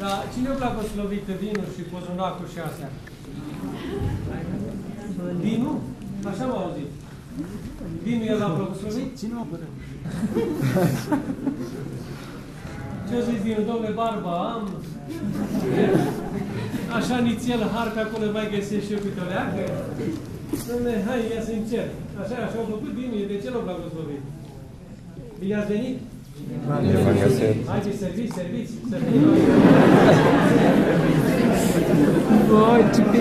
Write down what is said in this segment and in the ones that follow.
Dar cine a blagoslovit vinul și pozonacul și astea? Vinul? Așa am auzit. Vinul el l-a blagoslovit? Cine mă pără? Ce zis vinul? Domnule Barba, am... Așa nițel har pe acolo mai găsesc și eu câte o leagă? Dom'le, hai, ia să încerc. Așa, așa au făcut vinul, de ce l-au blagoslovit? Bine ați venit? Ah, de serviço, serviço, serviço. Ótimo,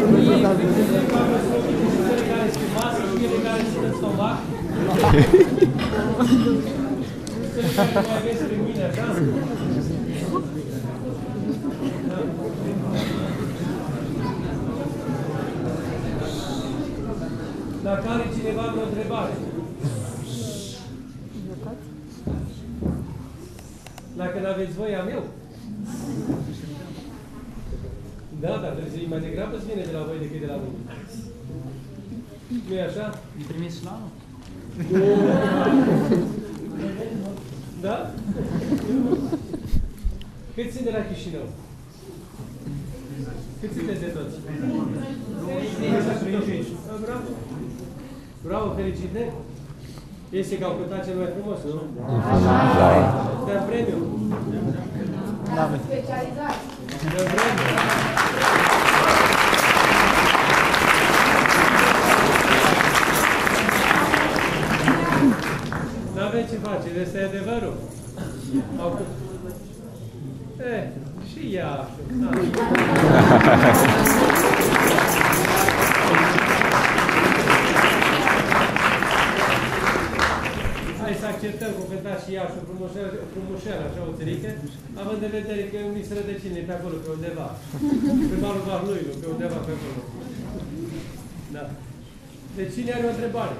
Dacă are cineva vreo întrebare. Dacă nu aveți voi, am eu. Da, dar trebuie să mai degrabă să vine de la voi decât de la mine. nu e așa? Îi primis la anul? Da? Cât sunt de la Chișinău? Cât sunteți de toți? 35. Bravo! Bravo, felicitări! Este că au cântat cel mai frumos, nu? Da. Dăm premiu. Da, bă. Dăm premiu. Nu avem ce face, ăsta e adevărul. Au cu- Eh, și ea. Da. Hai să acceptăm cu cânta și ea și o frumușeală, așa o țărică, având în vedere că mi se rădăcine pe acolo, pe undeva. Pe malul Varlui, nu, pe undeva pe acolo. Da. Deci cine are o întrebare?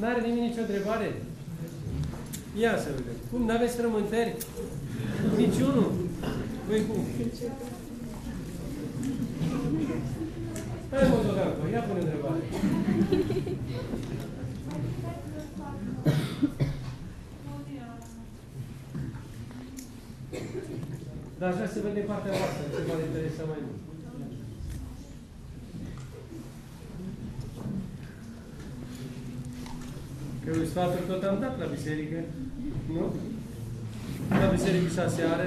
N-are nimeni nicio întrebare? Ia să vedem. Cum, n-aveți frământări? Niciunul? Voi cum? Hai, Moldoveanco, ia pune întrebare. Dar aș vrea să vedem partea voastră, ce v-ar interesa mai mult. Că eu sfaturi tot am dat la biserică, nu? La biserică și aseară,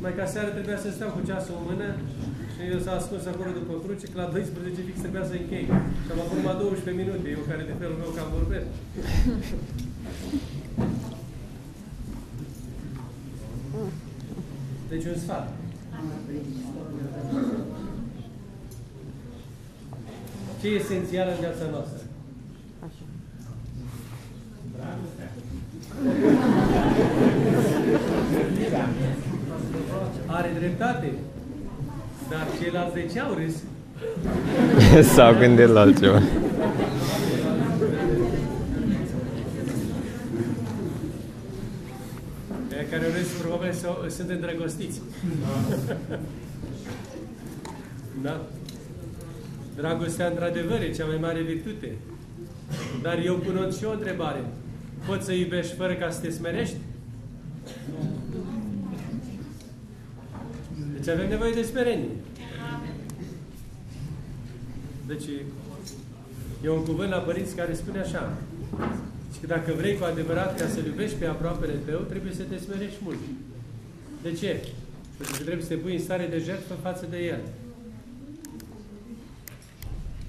mai ca seară trebuia să stau cu ceasul în mână și eu s-a ascuns acolo după cruce, că la 12 fix trebuia să închei. Și am acum 12 minute, eu care de felul meu cam vorbesc. Deci un sfat. Ce e esențial în viața noastră? Are dreptate. Dar ceilalți de ce au râs? S-au gândit la altceva. Aia care au râs probabil sau- sunt îndrăgostiți. da? Dragostea, într-adevăr, e cea mai mare virtute. Dar eu pun și o întrebare. Poți să iubești fără ca să te smerești? Deci avem nevoie de smerenie. Deci, e un cuvânt la părinți care spune așa. Și că dacă vrei cu adevărat ca să-L iubești pe aproapele tău, trebuie să te smerești mult. De ce? Pentru că trebuie să te pui în stare de jertfă față de El.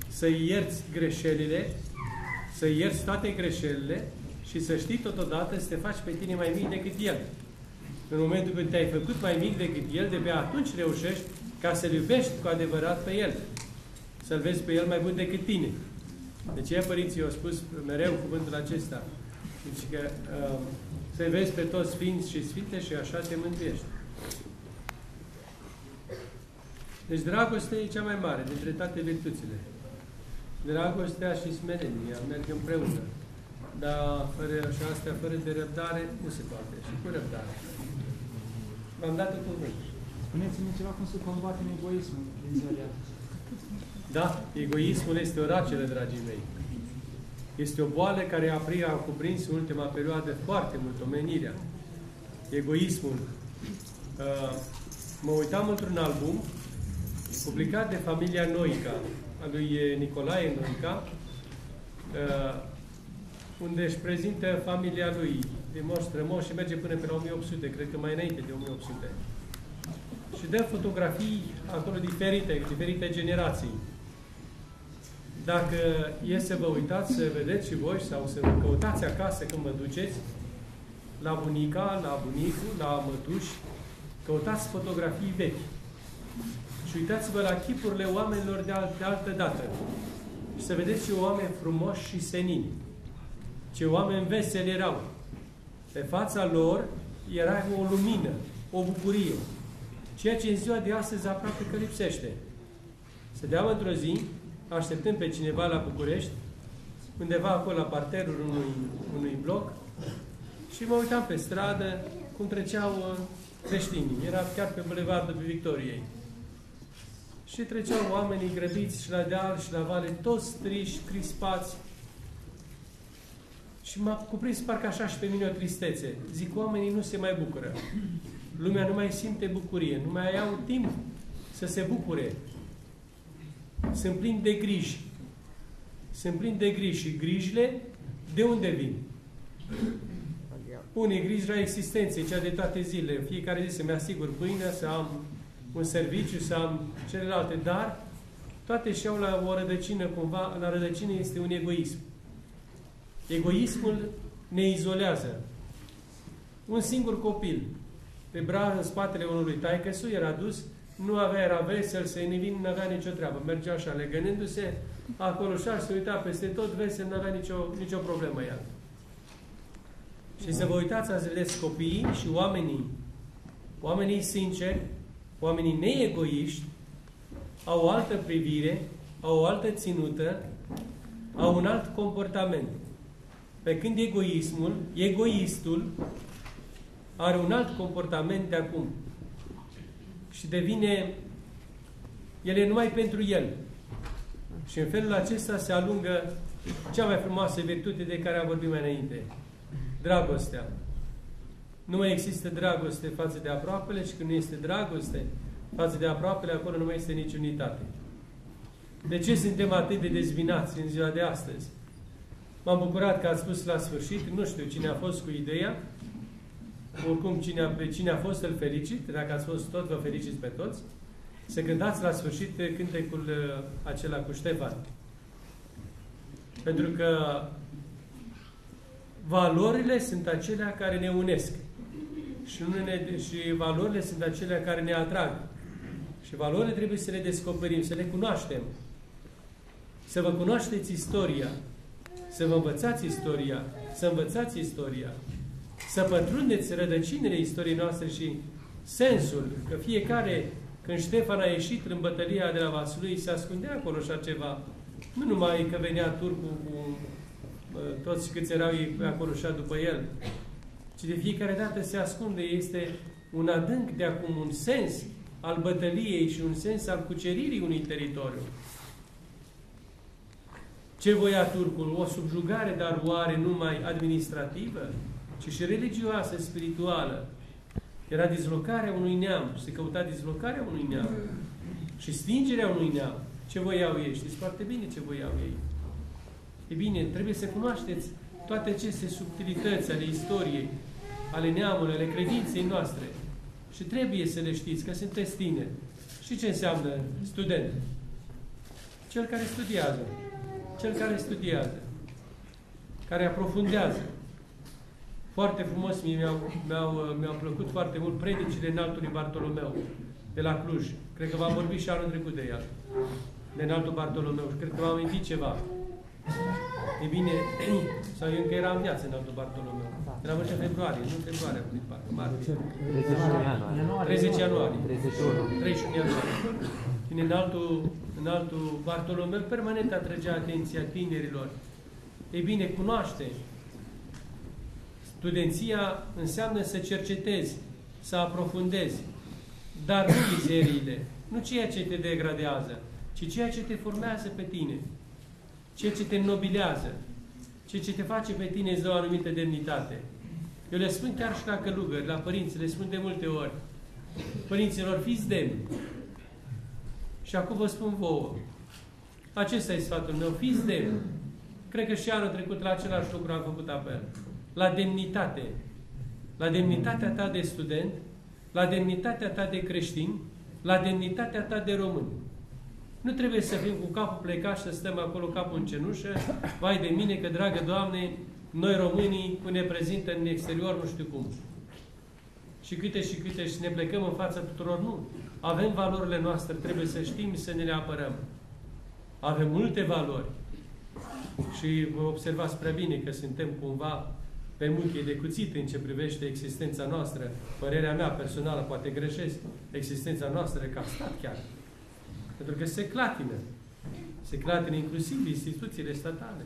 Să ierți greșelile, să ierți toate greșelile și să știi totodată să te faci pe tine mai mic decât El. În momentul când te-ai făcut mai mic decât El, de pe atunci reușești ca să-L iubești cu adevărat pe El. Să-L vezi pe El mai bun decât tine. De ce părinții au spus mereu cuvântul acesta? Deci că uh, să vezi pe toți sfinți și sfinte și așa te mântuiești. Deci dragostea e cea mai mare dintre toate virtuțile. Dragostea și smerenia merg împreună. Dar fără și astea, fără de răbdare, nu se poate. Și cu răbdare. V-am dat un cuvânt. Spuneți-mi ceva cum să combatem egoismul din ziua de azi. Da, egoismul este o racelă, dragii mei. Este o boală care a, pri- a cuprins în ultima perioadă foarte mult omenirea. egoismul. Uh, mă uitam într-un album publicat de familia Noica, a lui Nicolae Noica, uh, unde își prezintă familia lui de moș strămoș și merge până pe la 1800, cred că mai înainte de 1800. Și dă fotografii acolo diferite, diferite generații. Dacă e să vă uitați, să vedeți și voi sau să vă căutați acasă când vă duceți, la bunica, la bunicul, la mătuși, căutați fotografii vechi. Și uitați-vă la chipurile oamenilor de, alt, de altă dată. Și să vedeți ce oameni frumoși și senini. Ce oameni veseli erau. Pe fața lor era o lumină, o bucurie. Ceea ce în ziua de astăzi aproape că lipsește. Stăteam într-o zi, așteptând pe cineva la București, undeva acolo la parterul unui, unui bloc, și mă uitam pe stradă cum treceau uh, creștinii. Era chiar pe bulevardul Victoriei. Și treceau oamenii grăbiți și la deal și la vale, toți triși, crispați. Și m-a cuprins parcă așa și pe mine o tristețe. Zic, oamenii nu se mai bucură. Lumea nu mai simte bucurie, nu mai au timp să se bucure. Sunt plini de griji. Sunt plini de griji și grijile de unde vin? Unii griji la existenței, cea de toate zilele. Fiecare zi să-mi asigur pâine, să am un serviciu, să am celelalte, dar toate și au la o rădăcină cumva, la rădăcină este un egoism. Egoismul ne izolează. Un singur copil, pe bra în spatele unui taicăsu, era dus, nu avea, era vesel, se nivin, nu avea nicio treabă. Mergea așa, legănându-se, acolo și se uita peste tot, vesel, nu avea nicio, nicio problemă el. Și să vă uitați să vedeți copiii și oamenii, oamenii sinceri, oamenii neegoiști, au o altă privire, au o altă ținută, au un alt comportament. Pe când egoismul, egoistul, are un alt comportament de acum. Și devine, el e numai pentru el. Și în felul acesta se alungă cea mai frumoasă virtute de care am vorbit mai înainte. Dragostea. Nu mai există dragoste față de aproapele și când nu este dragoste față de aproapele, acolo nu mai este nici unitate. De ce suntem atât de dezbinați în ziua de astăzi? M-am bucurat că ați spus la sfârșit, nu știu cine a fost cu ideea, oricum cine a, pe cine a fost îl felicit, dacă ați fost tot, vă fericiți pe toți, să cântați la sfârșit cântecul uh, acela cu Ștefan. Pentru că valorile sunt acelea care ne unesc. Și, ne, și valorile sunt acelea care ne atrag. Și valorile trebuie să le descoperim, să le cunoaștem. Să vă cunoașteți istoria. Să vă învățați istoria. Să învățați istoria. Să pătrundeți rădăcinile istoriei noastre și sensul că fiecare, când Ștefan a ieșit în bătălia de la Vaslui, se ascundea acolo așa ceva. Nu numai că venea turcul cu toți câți erau ei acolo și după el, ci de fiecare dată se ascunde, este un adânc de acum, un sens al bătăliei și un sens al cuceririi unui teritoriu. Ce voia turcul? O subjugare, dar oare numai administrativă, ci și religioasă, spirituală. Era dizlocarea unui neam. Se căuta dizlocarea unui neam. Și stingerea unui neam. Ce voiau ei? Știți foarte bine ce voiau ei. E bine, trebuie să cunoașteți toate aceste subtilități ale istoriei, ale neamului, ale credinței noastre. Și trebuie să le știți, că sunteți tineri. Și ce înseamnă student? Cel care studiază. Cel care studiază. Care aprofundează. Foarte frumos, mi-au, mi-au, mi-au plăcut foarte mult predicile înaltului Bartolomeu de la Cluj. Cred că v-am vorbit și anul trecut de el. De înaltul Bartolomeu. Și cred că v-am amintit ceva. E bine, sau eu încă eram în viață în altul Bartolomeu. Eram în februarie, nu februarie, din parcă, martie. 30 ianuarie. 31. 31 ianuarie. În altul, în altul Bartolomeu permanent atrăgea atenția tinerilor. Ei bine, cunoaște. Studenția înseamnă să cercetezi, să aprofundezi, dar nu mizeriile, nu ceea ce te degradează, ci ceea ce te formează pe tine ceea ce te nobilează, ceea ce te face pe tine îți dă o anumită demnitate. Eu le spun chiar și la călugări, la părinți, le spun de multe ori. Părinților, fiți demni. Și acum vă spun vouă. Acesta e sfatul meu. Fiți demni. Cred că și anul trecut la același lucru am făcut apel. La demnitate. La demnitatea ta de student, la demnitatea ta de creștin, la demnitatea ta de român. Nu trebuie să fim cu capul plecat și să stăm acolo capul în cenușă. Vai de mine că, dragă Doamne, noi românii ne prezintă în exterior nu știu cum. Și câte și câte și ne plecăm în fața tuturor, nu. Avem valorile noastre, trebuie să știm să ne le apărăm. Avem multe valori. Și vă observați prea bine că suntem cumva pe muchie de cuțit în ce privește existența noastră. Părerea mea personală, poate greșesc, existența noastră ca stat chiar. Pentru că se clatină. Se clatină inclusiv instituțiile statale.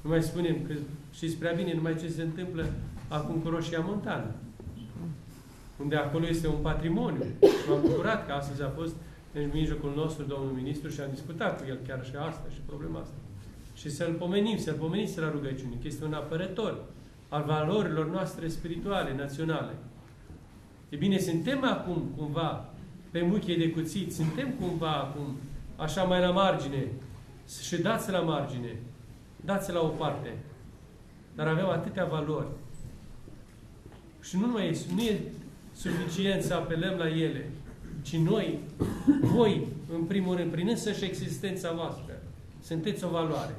Nu mai spunem că știți prea bine numai ce se întâmplă acum cu Roșia Montană. Unde acolo este un patrimoniu. M-am bucurat că astăzi a fost în mijlocul nostru domnul ministru și am discutat cu el chiar și asta și problema asta. Și să-l pomenim, să-l pomenim la rugăciune, că este un apărător al valorilor noastre spirituale, naționale. E bine, suntem acum cumva pe muchie de cuțit, suntem cumva acum așa mai la margine și dați la margine, dați la o parte. Dar avem atâtea valori. Și nu, mai e, nu e suficient să apelăm la ele, ci noi, voi, în primul rând, prin însăși existența voastră, sunteți o valoare.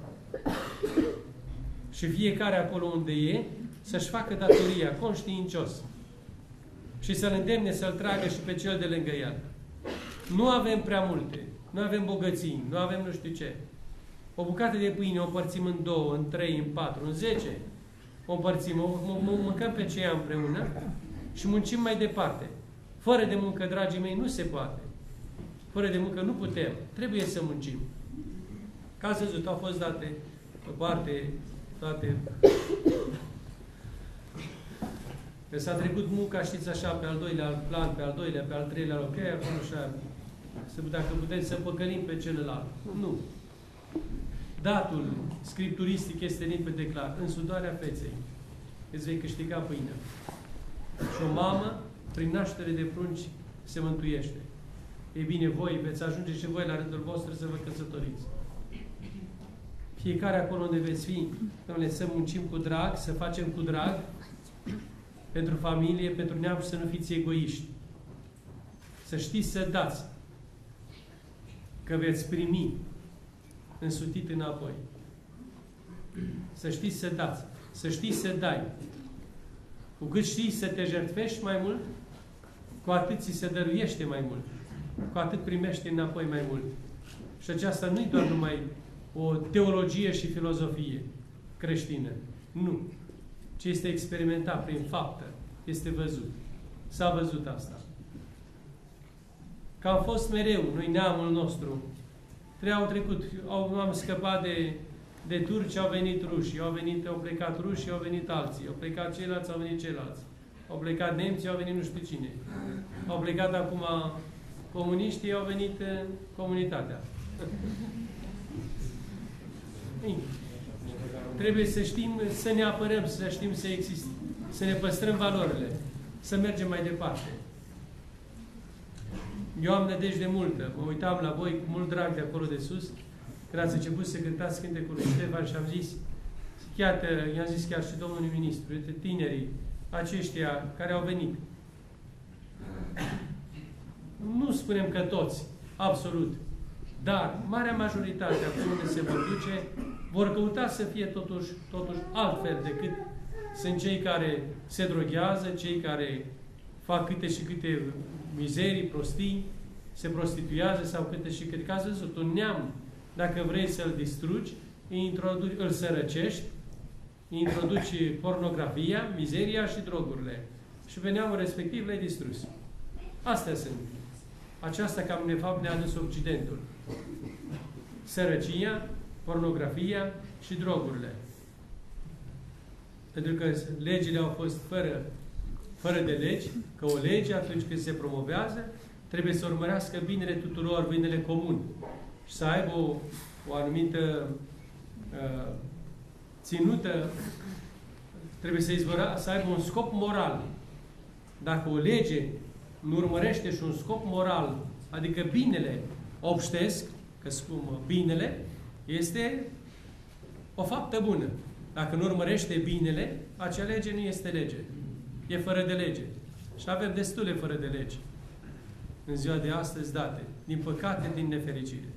Și fiecare acolo unde e, să-și facă datoria conștiincios și să-l îndemne să-l tragă și pe cel de lângă el. Nu avem prea multe, nu avem bogății, nu avem nu știu ce. O bucată de pâine o împărțim în două, în trei, în patru, în zece. O împărțim, o, o, o mâncăm pe ceea împreună și muncim mai departe. Fără de muncă, dragii mei, nu se poate. Fără de muncă nu putem. Trebuie să muncim. Ca ați văzut, au fost date pe parte toate Că s-a trecut munca, știți așa, pe al doilea plan, pe al doilea, pe al treilea loc, okay, acum așa, să, dacă putem să păcălim pe celălalt. Nu. Datul scripturistic este limpede clar. În sudoarea feței îți vei câștiga pâinea. Și o mamă, prin naștere de prunci, se mântuiește. Ei bine, voi veți ajunge și voi la rândul vostru să vă căsătoriți. Fiecare acolo unde veți fi, domnule, să muncim cu drag, să facem cu drag, pentru familie, pentru neam și să nu fiți egoiști. Să știți să dați. Că veți primi însutit înapoi. Să știți să dați. Să știți să dai. Cu cât știi să te jertfești mai mult, cu atât ți se dăruiește mai mult. Cu atât primești înapoi mai mult. Și aceasta nu e doar numai o teologie și filozofie creștină. Nu ce este experimentat prin faptă, este văzut. S-a văzut asta. Că am fost mereu, noi neamul nostru, trei au trecut, au, am scăpat de, de turci, au venit rușii, au venit, au plecat rușii, au venit alții, au plecat ceilalți, au venit ceilalți. Au plecat nemții, au venit nu știu cine. Au plecat acum comuniștii, au venit comunitatea. Trebuie să știm să ne apărăm, să știm să exist, să ne păstrăm valorile, să mergem mai departe. Eu am nădejde multă. Mă uitam la voi cu mult drag de acolo de sus, când ați început să cântați cântecul lui Ștefan și am zis, chiar, i-am zis chiar și domnului ministru, uite, tinerii aceștia care au venit. Nu spunem că toți, absolut, dar marea majoritate, acolo unde se vor duce, vor căuta să fie totuși, totuși altfel decât sunt cei care se droghează, cei care fac câte și câte mizerii, prostii, se prostituează sau câte și câte. Ca să un neam, dacă vrei să-l distrugi, introduci, îl sărăcești, introduci pornografia, mizeria și drogurile. Și pe neamul respectiv le-ai distrus. Astea sunt. Aceasta cam de fapt ne-a dus Occidentul. Sărăcia, pornografia și drogurile. Pentru că legile au fost fără, fără de legi, că o lege, atunci când se promovează, trebuie să urmărească binele tuturor, binele comun. Și să aibă o, o anumită uh, ținută trebuie să, izvăra, să aibă un scop moral. Dacă o lege nu urmărește și un scop moral, adică binele obștesc, că spun binele, este o faptă bună. Dacă nu urmărește binele, acea lege nu este lege. E fără de lege. Și avem destule fără de lege. În ziua de astăzi date. Din păcate, din nefericire.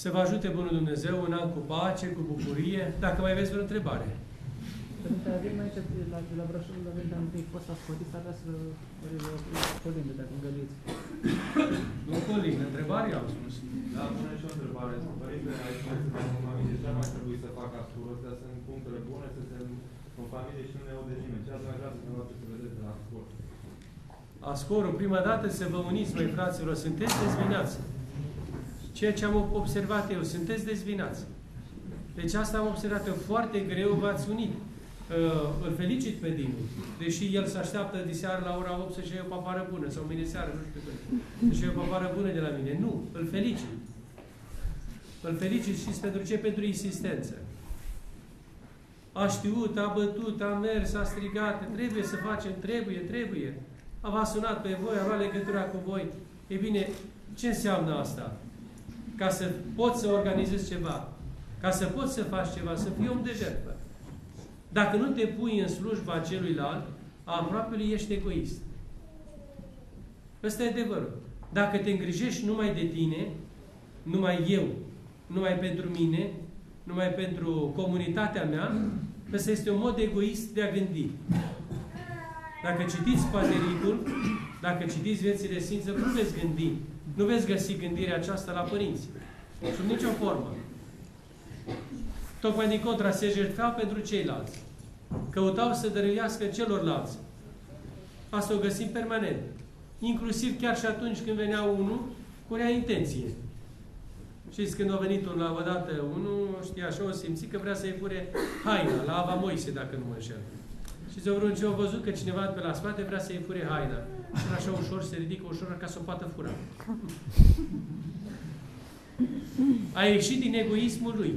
Să vă ajute Bunul Dumnezeu un an cu pace, cu bucurie. Dacă mai aveți vreo întrebare. Părinte, avem aici, la, de la broșurul avem de întâi fost ascultit, să avea să răspundem de dacă îngăduiți. Nu Colin, întrebare am spus. Da, pune și o întrebare. Părinte, aici mai sunt în familie, ce ar mai trebui să facă ascur? Astea sunt punctele bune, să se în familie și nu ne aude nimeni. Ce ați mai vrea să ne luați să vedeți de la ascur? Ascorul, prima dată să vă uniți, măi fraților, sunteți dezvinați. Ceea ce am observat eu, sunteți dezvinați. Deci asta am observat eu, foarte greu v-ați unit. Uh, îl felicit pe Dinu, deși el se așteaptă de seară la ora 8 să-și ia o papară bună, sau mâine seară, nu știu când, să-și ia o papară bună de la mine. Nu, îl felicit. Îl felicit și pentru ce? Pentru insistență. A știut, a bătut, a mers, a strigat, trebuie să facem, trebuie, trebuie. A sunat pe voi, a luat legătura cu voi. E bine, ce înseamnă asta? Ca să poți să organizezi ceva, ca să poți să faci ceva, să fii om de jertfă. Dacă nu te pui în slujba celuilalt, a aproapelui ești egoist. Ăsta e adevărul. Dacă te îngrijești numai de tine, numai eu, numai pentru mine, numai pentru comunitatea mea, ăsta este un mod egoist de a gândi. Dacă citiți Patericul, dacă citiți viețile Sfinților, nu veți gândi, nu veți găsi gândirea aceasta la părinți. Sub nicio formă. Tocmai din contra, se jertfeau pentru ceilalți. Căutau să dăruiască celorlalți. Asta o găsim permanent. Inclusiv chiar și atunci când venea unul cu rea intenție. Știți, când a venit un la o dată unul, știa așa, o simți că vrea să-i pure haina, la Ava Moise, dacă nu mă înșel. Și zi vreun ce au văzut că cineva pe la spate vrea să-i fure haina. Și așa ușor se ridică ușor ca să o poată fura. A ieșit din egoismul lui.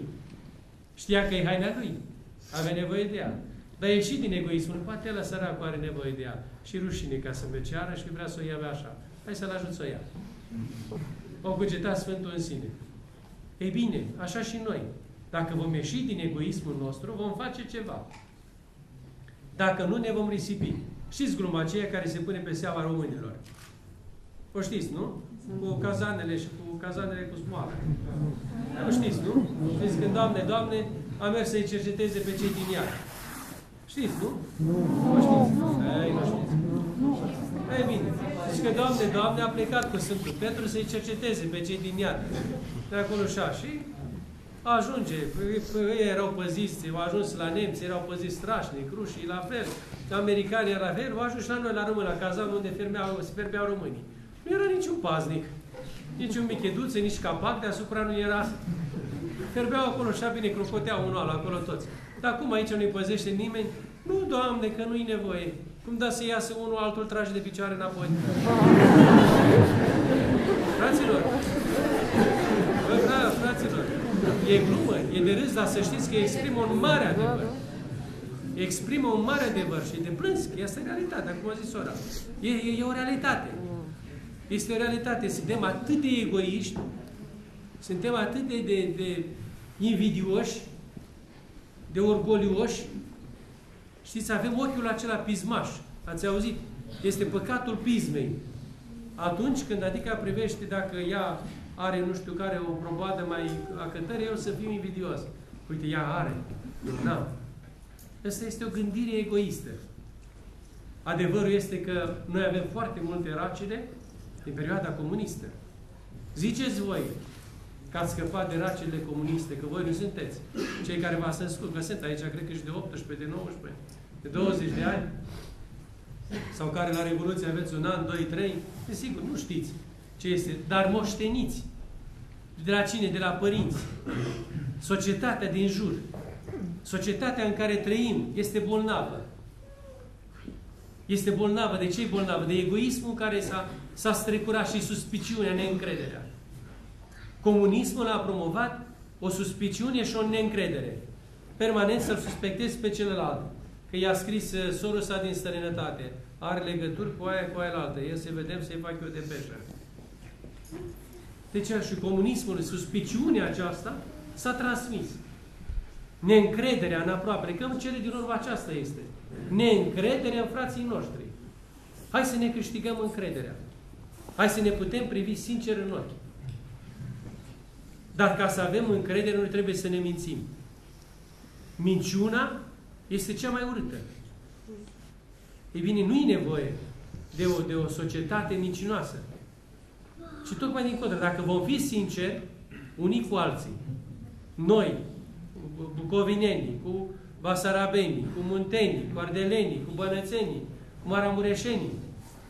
Știa că e haina lui. Avea nevoie de ea. Dar a ieșit din egoismul. Poate el săracul are nevoie de ea. Și rușine ca să merge și vrea să o ia așa. Hai să-l ajut să o ia. O cugeta Sfântul în sine. Ei bine, așa și noi. Dacă vom ieși din egoismul nostru, vom face ceva. Dacă nu, ne vom risipi. Știți gluma aceea care se pune pe seama românilor? O știți, nu? Cu cazanele și cu cazanele cu smoală. Nu știți, nu? Știți când, Doamne, Doamne, a mers să-i cerceteze pe cei din iad. Știți, nu? Nu știți. Ei, nu știți. Ei bine. Deci că, Doamne, Doamne, a plecat cu Sfântul Petru să-i cerceteze pe cei din iad. De acolo așa. Și ajunge. Ei erau păziți, au ajuns la nemți, erau păziți strașnic, rușii la fel, americanii la fel, au ajuns la noi la român, la cazan unde fermeau, se fermeau românii. Nu era niciun paznic, nici un micheduțe, nici capac, deasupra nu era. Ferbeau acolo așa bine, crocoteau unul acolo toți. Dar acum aici nu-i păzește nimeni? Nu, Doamne, că nu-i nevoie. Cum da să iasă unul, altul trage de picioare înapoi? Fraților, bă, da, fraților, e glumă, e de râs, dar să știți că exprimă un mare adevăr. Exprimă un mare adevăr și de plâns, că asta e realitatea, cum a zis ora. E, e, e o realitate. Este o realitate. Suntem atât de egoiști, suntem atât de, de, de invidioși, de orgolioși. Știți, avem ochiul acela pismaș. Ați auzit? Este păcatul pismei. Atunci când adică privește dacă ea are nu știu care o probadă mai acătăre, eu să fiu invidios. Uite, ea are. Da. Asta este o gândire egoistă. Adevărul este că noi avem foarte multe racile din perioada comunistă. Ziceți voi că ați scăpat de racile comuniste, că voi nu sunteți. Cei care v-ați născut, că sunt aici, cred că și de 18, de 19, de 20 de ani, sau care la Revoluție aveți un an, 2, 3, desigur, nu știți ce este, dar moșteniți. De la cine? De la părinți. Societatea din jur. Societatea în care trăim este bolnavă. Este bolnavă. De ce e bolnavă? De egoismul care s-a strecurat și suspiciunea, neîncrederea. Comunismul a promovat o suspiciune și o neîncredere. permanent să-l suspectezi pe celălalt. Că i-a scris uh, sorul sa din străinătate. Are legături cu aia, cu aia altă. El să vedem să-i fac eu de peșă. Deci și comunismul, suspiciunea aceasta s-a transmis. Neîncrederea în aproape. Că în cele din urmă aceasta este. Neîncrederea în frații noștri. Hai să ne câștigăm încrederea. Hai să ne putem privi sincer în ochi. Dar ca să avem încredere, noi trebuie să ne mințim. Minciuna este cea mai urâtă. Ei bine, nu e nevoie de o, de o societate mincinoasă. Și tocmai din contră, dacă vom fi sinceri unii cu alții, noi, bucovinenii, cu basarabenii, cu muntenii, cu ardelenii, cu bănățenii, cu maramureșenii,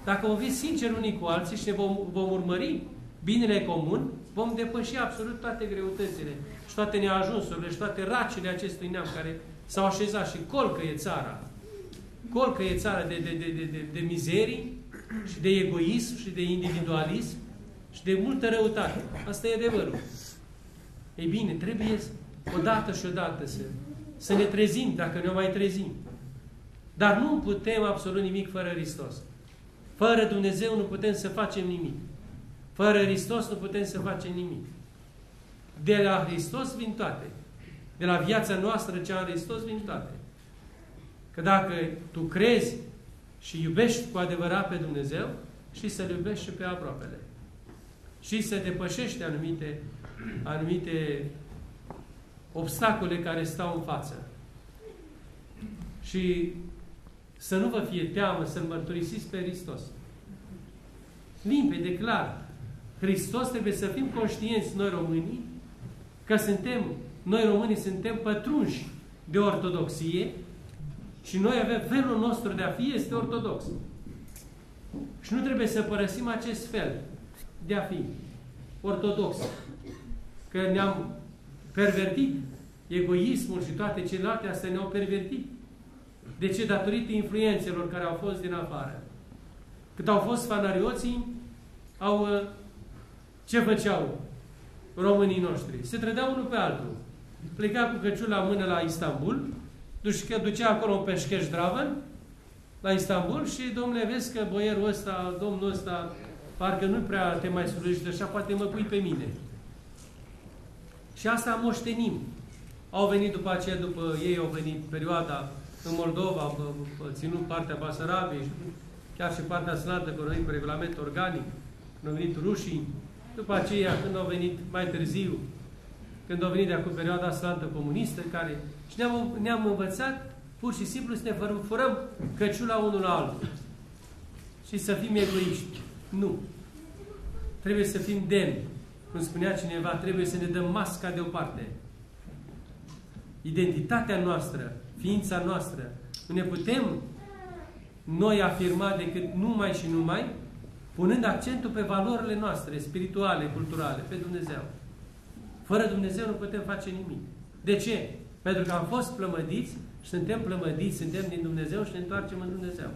dacă vom fi sinceri unii cu alții și ne vom, vom urmări binele comun, vom depăși absolut toate greutățile și toate neajunsurile și toate racile acestui neam care s-au așezat și colcă e țara. Colcă e țara de, de, de, de, de, de mizerii și de egoism și de individualism și de multă răutate. Asta e adevărul. Ei bine, trebuie odată și odată să, să ne trezim, dacă ne mai trezim. Dar nu putem absolut nimic fără Hristos. Fără Dumnezeu nu putem să facem nimic. Fără Hristos nu putem să facem nimic. De la Hristos vin toate. De la viața noastră cea în Hristos vin toate. Că dacă tu crezi și iubești cu adevărat pe Dumnezeu, și să-L iubești și pe aproapele. Și să depășești anumite, anumite obstacole care stau în față. Și să nu vă fie teamă să-L mărturisiți pe Hristos. Limpede, clar. Hristos trebuie să fim conștienți noi românii că suntem, noi românii suntem pătrunși de ortodoxie și noi avem felul nostru de a fi este ortodox. Și nu trebuie să părăsim acest fel de a fi ortodox. Că ne-am pervertit egoismul și toate celelalte astea ne-au pervertit. De ce? Datorită influențelor care au fost din afară. Cât au fost fanarioții, au, uh, ce făceau românii noștri? Se trădeau unul pe altul. Pleca cu căciul la mână la Istanbul, ducea, ducea acolo un peșcheș draven, la Istanbul și, domnule, vezi că boierul ăsta, domnul ăsta, parcă nu prea te mai slujește așa, poate mă pui pe mine. Și asta moștenim. Au venit după aceea, după ei au venit perioada în Moldova, au ținut partea Basarabiei, chiar și partea Slantă, cu cu regulament organic, când au venit rușii, după aceea când au venit mai târziu, când au venit de acum perioada slantă comunistă, care și ne-am, ne-am învățat pur și simplu să ne furăm căciula unul la altul și să fim egoiști. Nu. Trebuie să fim demni. Cum spunea cineva, trebuie să ne dăm masca deoparte. Identitatea noastră, ființa noastră, nu ne putem noi afirma decât numai și numai punând accentul pe valorile noastre, spirituale, culturale, pe Dumnezeu. Fără Dumnezeu nu putem face nimic. De ce? Pentru că am fost plămădiți și suntem plămădiți, suntem din Dumnezeu și ne întoarcem în Dumnezeu.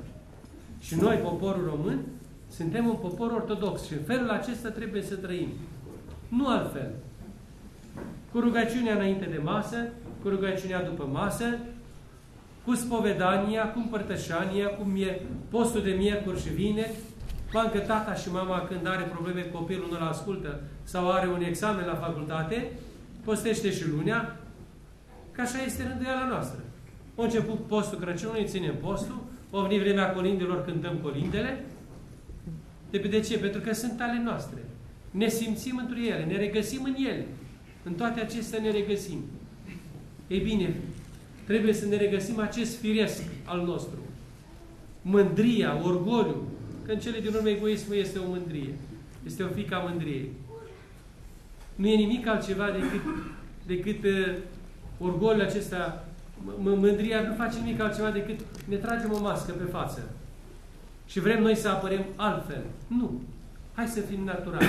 Și noi, poporul român, suntem un popor ortodox și în felul acesta trebuie să trăim. Nu altfel. Cu rugăciunea înainte de masă, cu rugăciunea după masă, cu spovedania, cu împărtășania, cu mie, postul de miercuri și vineri, Bancă tata și mama când are probleme cu copilul nu-l ascultă sau are un examen la facultate, postește și lunea, că așa este rânduiala noastră. Au început postul Crăciunului, ținem postul, au venit vremea colindelor, cântăm colindele. De, de ce? Pentru că sunt ale noastre. Ne simțim într ele, ne regăsim în ele. În toate acestea ne regăsim. Ei bine, trebuie să ne regăsim acest firesc al nostru. Mândria, orgoliu, Că în cele din urmă egoismul este o mândrie. Este o fică a mândriei. Nu e nimic altceva decât, decât uh, orgolul acesta. Mândria nu face nimic altceva decât ne tragem o mască pe față. Și vrem noi să apărem altfel. Nu. Hai să fim naturali.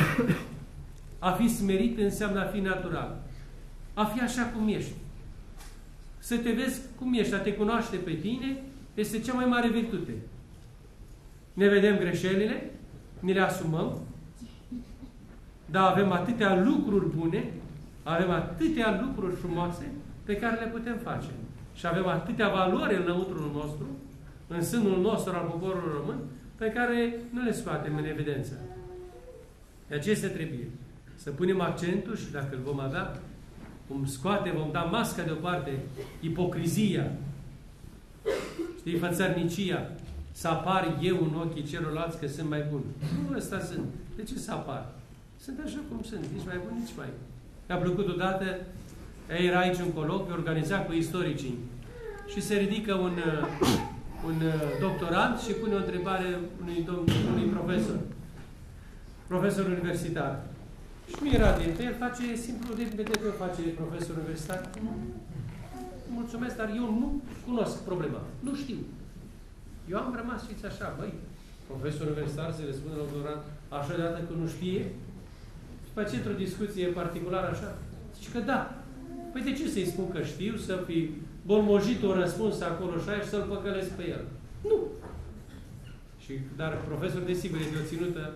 A fi smerit înseamnă a fi natural. A fi așa cum ești. Să te vezi cum ești, a te cunoaște pe tine, este cea mai mare virtute. Ne vedem greșelile, ni le asumăm, dar avem atâtea lucruri bune, avem atâtea lucruri frumoase, pe care le putem face. Și avem atâtea valori înăuntru nostru, în sânul nostru al poporului român, pe care nu le scoatem în evidență. De aceea este trebuie să punem accentul și dacă îl vom avea, vom scoate, vom da masca deoparte, ipocrizia, știi, fățărnicia, să apar eu în ochii celorlalți că sunt mai bun. Nu ăsta sunt. De ce să apar? Sunt așa cum sunt, nici mai bun, nici mai. Mi-a plăcut odată, era aici un coloc organizat cu istoricii și se ridică un, un doctorant și pune o întrebare unui, domn, unui profesor, profesor universitar. Și nu era din el, face simplu de vedere că face profesor universitar. Mulțumesc, dar eu nu cunosc problema. Nu știu. Eu am rămas, fiți așa, băi, profesor universitar se răspunde la doctorant așa de dată că nu știe? Și după aceea, într-o discuție particulară așa, zice că da. Păi de ce să-i spun că știu, să fi bolmojit un răspuns acolo și aia și să-l păcălesc pe el? Nu. Și, dar profesor, desigur, e de o ținută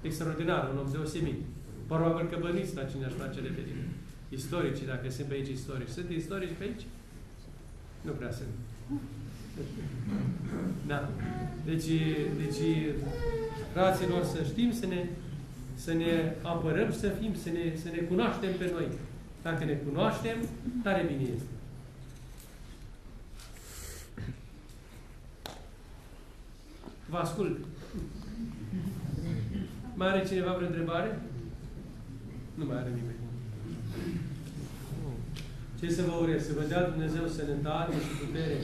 extraordinară, un om deosebit. Probabil că băniți la cine aș face referire. Istorici, dacă sunt pe aici istorici. Sunt istorici pe aici? Nu prea sunt. Da. Deci, deci fraților, să știm să ne, să ne apărăm, să fim, să ne, să ne cunoaștem pe noi. Dacă ne cunoaștem, tare bine este. Vă ascult. Mai are cineva vreo întrebare? Nu mai are nimeni. Ce să vă urez? Să vă dea Dumnezeu sănătate și putere.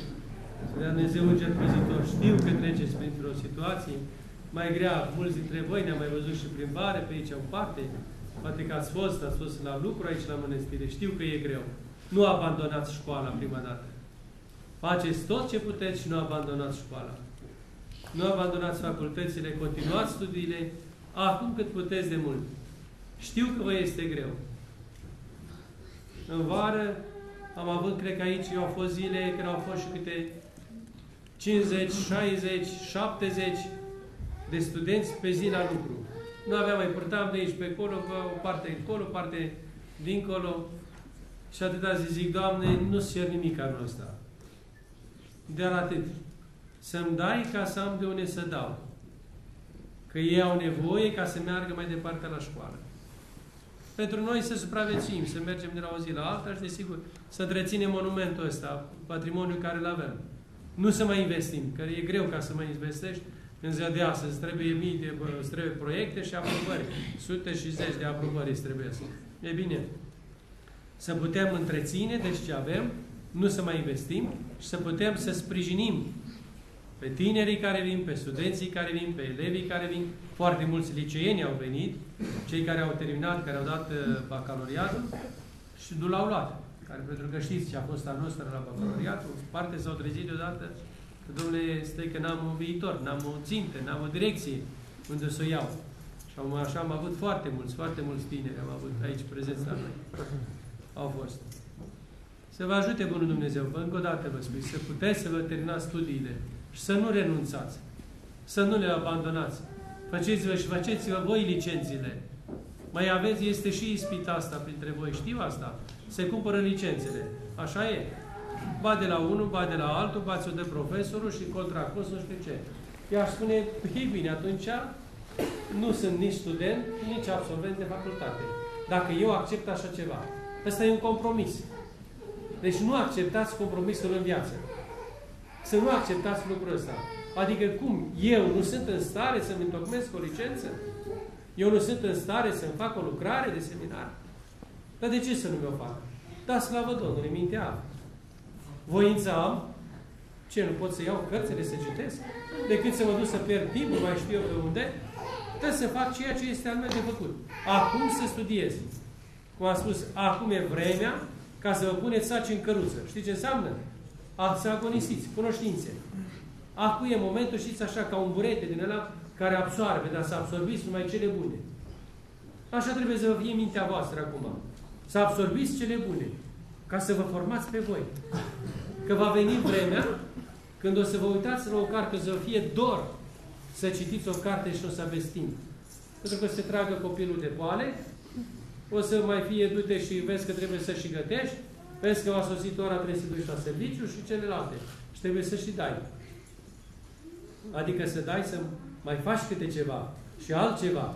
Să dea Dumnezeu un păzitor. Știu că treceți printr-o situație mai grea. Mulți dintre voi ne-am mai văzut și plimbare pe aici în parte. Poate că ați fost, ați fost la lucru aici la mănăstire. Știu că e greu. Nu abandonați școala prima dată. Faceți tot ce puteți și nu abandonați școala. Nu abandonați facultățile, continuați studiile acum cât puteți de mult. Știu că vă este greu. În vară am avut, cred că aici au fost zile când au fost și câte 50, 60, 70 de studenți pe zi la lucru. Nu aveam mai purtam de aici pe acolo, o parte încolo, o parte dincolo. Și atâta zi zic, Doamne, nu-ți cer nimic anul ăsta. Dar atât. Să-mi dai ca să am de unde să dau. Că ei au nevoie ca să meargă mai departe la școală pentru noi să supraviețuim, să mergem de la o zi la alta și, desigur, să întreținem monumentul ăsta, patrimoniul care îl avem. Nu să mai investim, că e greu ca să mai investești în ziua de astăzi. Trebuie mii de îți trebuie proiecte și aprobări. Sute și zeci de aprobări îți trebuie să. E bine, să putem întreține, deci ce avem, nu să mai investim și să putem să sprijinim pe tinerii care vin, pe studenții care vin, pe elevii care vin. Foarte mulți liceeni au venit, cei care au terminat, care au dat uh, bacaloriatul și nu l-au luat. Care, pentru că știți ce a fost a noastră la bacaloriatul, parte s-au trezit deodată că, domnule, este că n-am un viitor, n-am o țintă, n-am o direcție unde să o iau. Și am, așa am avut foarte mulți, foarte mulți tineri, am avut aici prezenți la noi. Au fost. Să vă ajute Bunul Dumnezeu, încă o dată vă spui, să puteți să vă terminați studiile, și să nu renunțați. Să nu le abandonați. Faceți-vă și faceți-vă voi licențele. Mai aveți, este și ispita asta printre voi. Știu asta. Se cumpără licențele. Așa e. Ba de la unul, ba de la altul, ba ți-o de profesorul și contractul, nu știu ce. Ea spune, e bine, atunci nu sunt nici student, nici absolvent de facultate. Dacă eu accept așa ceva. Ăsta e un compromis. Deci nu acceptați compromisul în viață să nu acceptați lucrul ăsta. Adică cum? Eu nu sunt în stare să-mi întocmesc o licență? Eu nu sunt în stare să-mi fac o lucrare de seminar? Dar de ce să nu mi-o fac? Da, slavă Domnului, mintea Voință am, ce, nu pot să iau cărțile să citesc? Decât să mă duc să pierd timpul, mai știu eu pe unde? Trebuie să fac ceea ce este al meu de făcut. Acum să studiez. Cum am spus, acum e vremea ca să vă puneți saci în căruță. Știți ce înseamnă? A, să agonisiți, cunoștințe. Acum e momentul, știți, așa, ca un burete din ăla care absoarbe, dar să absorbiți numai cele bune. Așa trebuie să vă fie mintea voastră acum. Să absorbiți cele bune, ca să vă formați pe voi. Că va veni vremea când o să vă uitați la o carte, să vă fie dor să citiți o carte și o să aveți timp. Pentru că se tragă copilul de poale, o să mai fie du și vezi că trebuie să și gătești, Vezi că a sosit ora, trebuie să duci la serviciu și celelalte. Și trebuie să și dai. Adică să dai să mai faci câte ceva și altceva.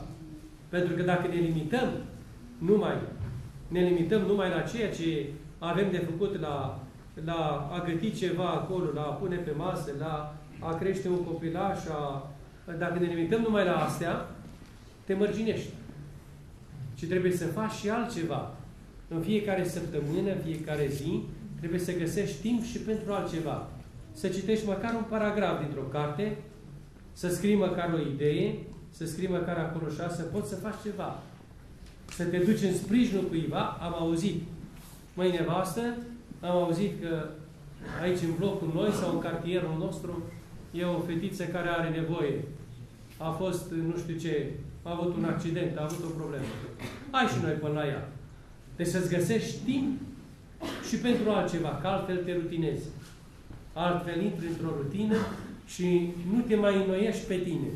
Pentru că dacă ne limităm numai, ne limităm numai la ceea ce avem de făcut la, la a găti ceva acolo, la a pune pe masă, la a crește un copilaș, a, dacă ne limităm numai la astea, te mărginești. Și trebuie să faci și altceva. În fiecare săptămână, în fiecare zi, trebuie să găsești timp și pentru altceva. Să citești măcar un paragraf dintr-o carte, să scrii măcar o idee, să scrii măcar acolo așa, să poți să faci ceva. Să te duci în sprijinul cuiva, am auzit mai nevastă, am auzit că aici în blocul noi sau în cartierul nostru e o fetiță care are nevoie. A fost, nu știu ce, a avut un accident, a avut o problemă. Hai și noi până la ea. Deci să-ți găsești timp și pentru altceva, că altfel te rutinezi. Altfel intri într-o rutină și nu te mai înnoiești pe tine.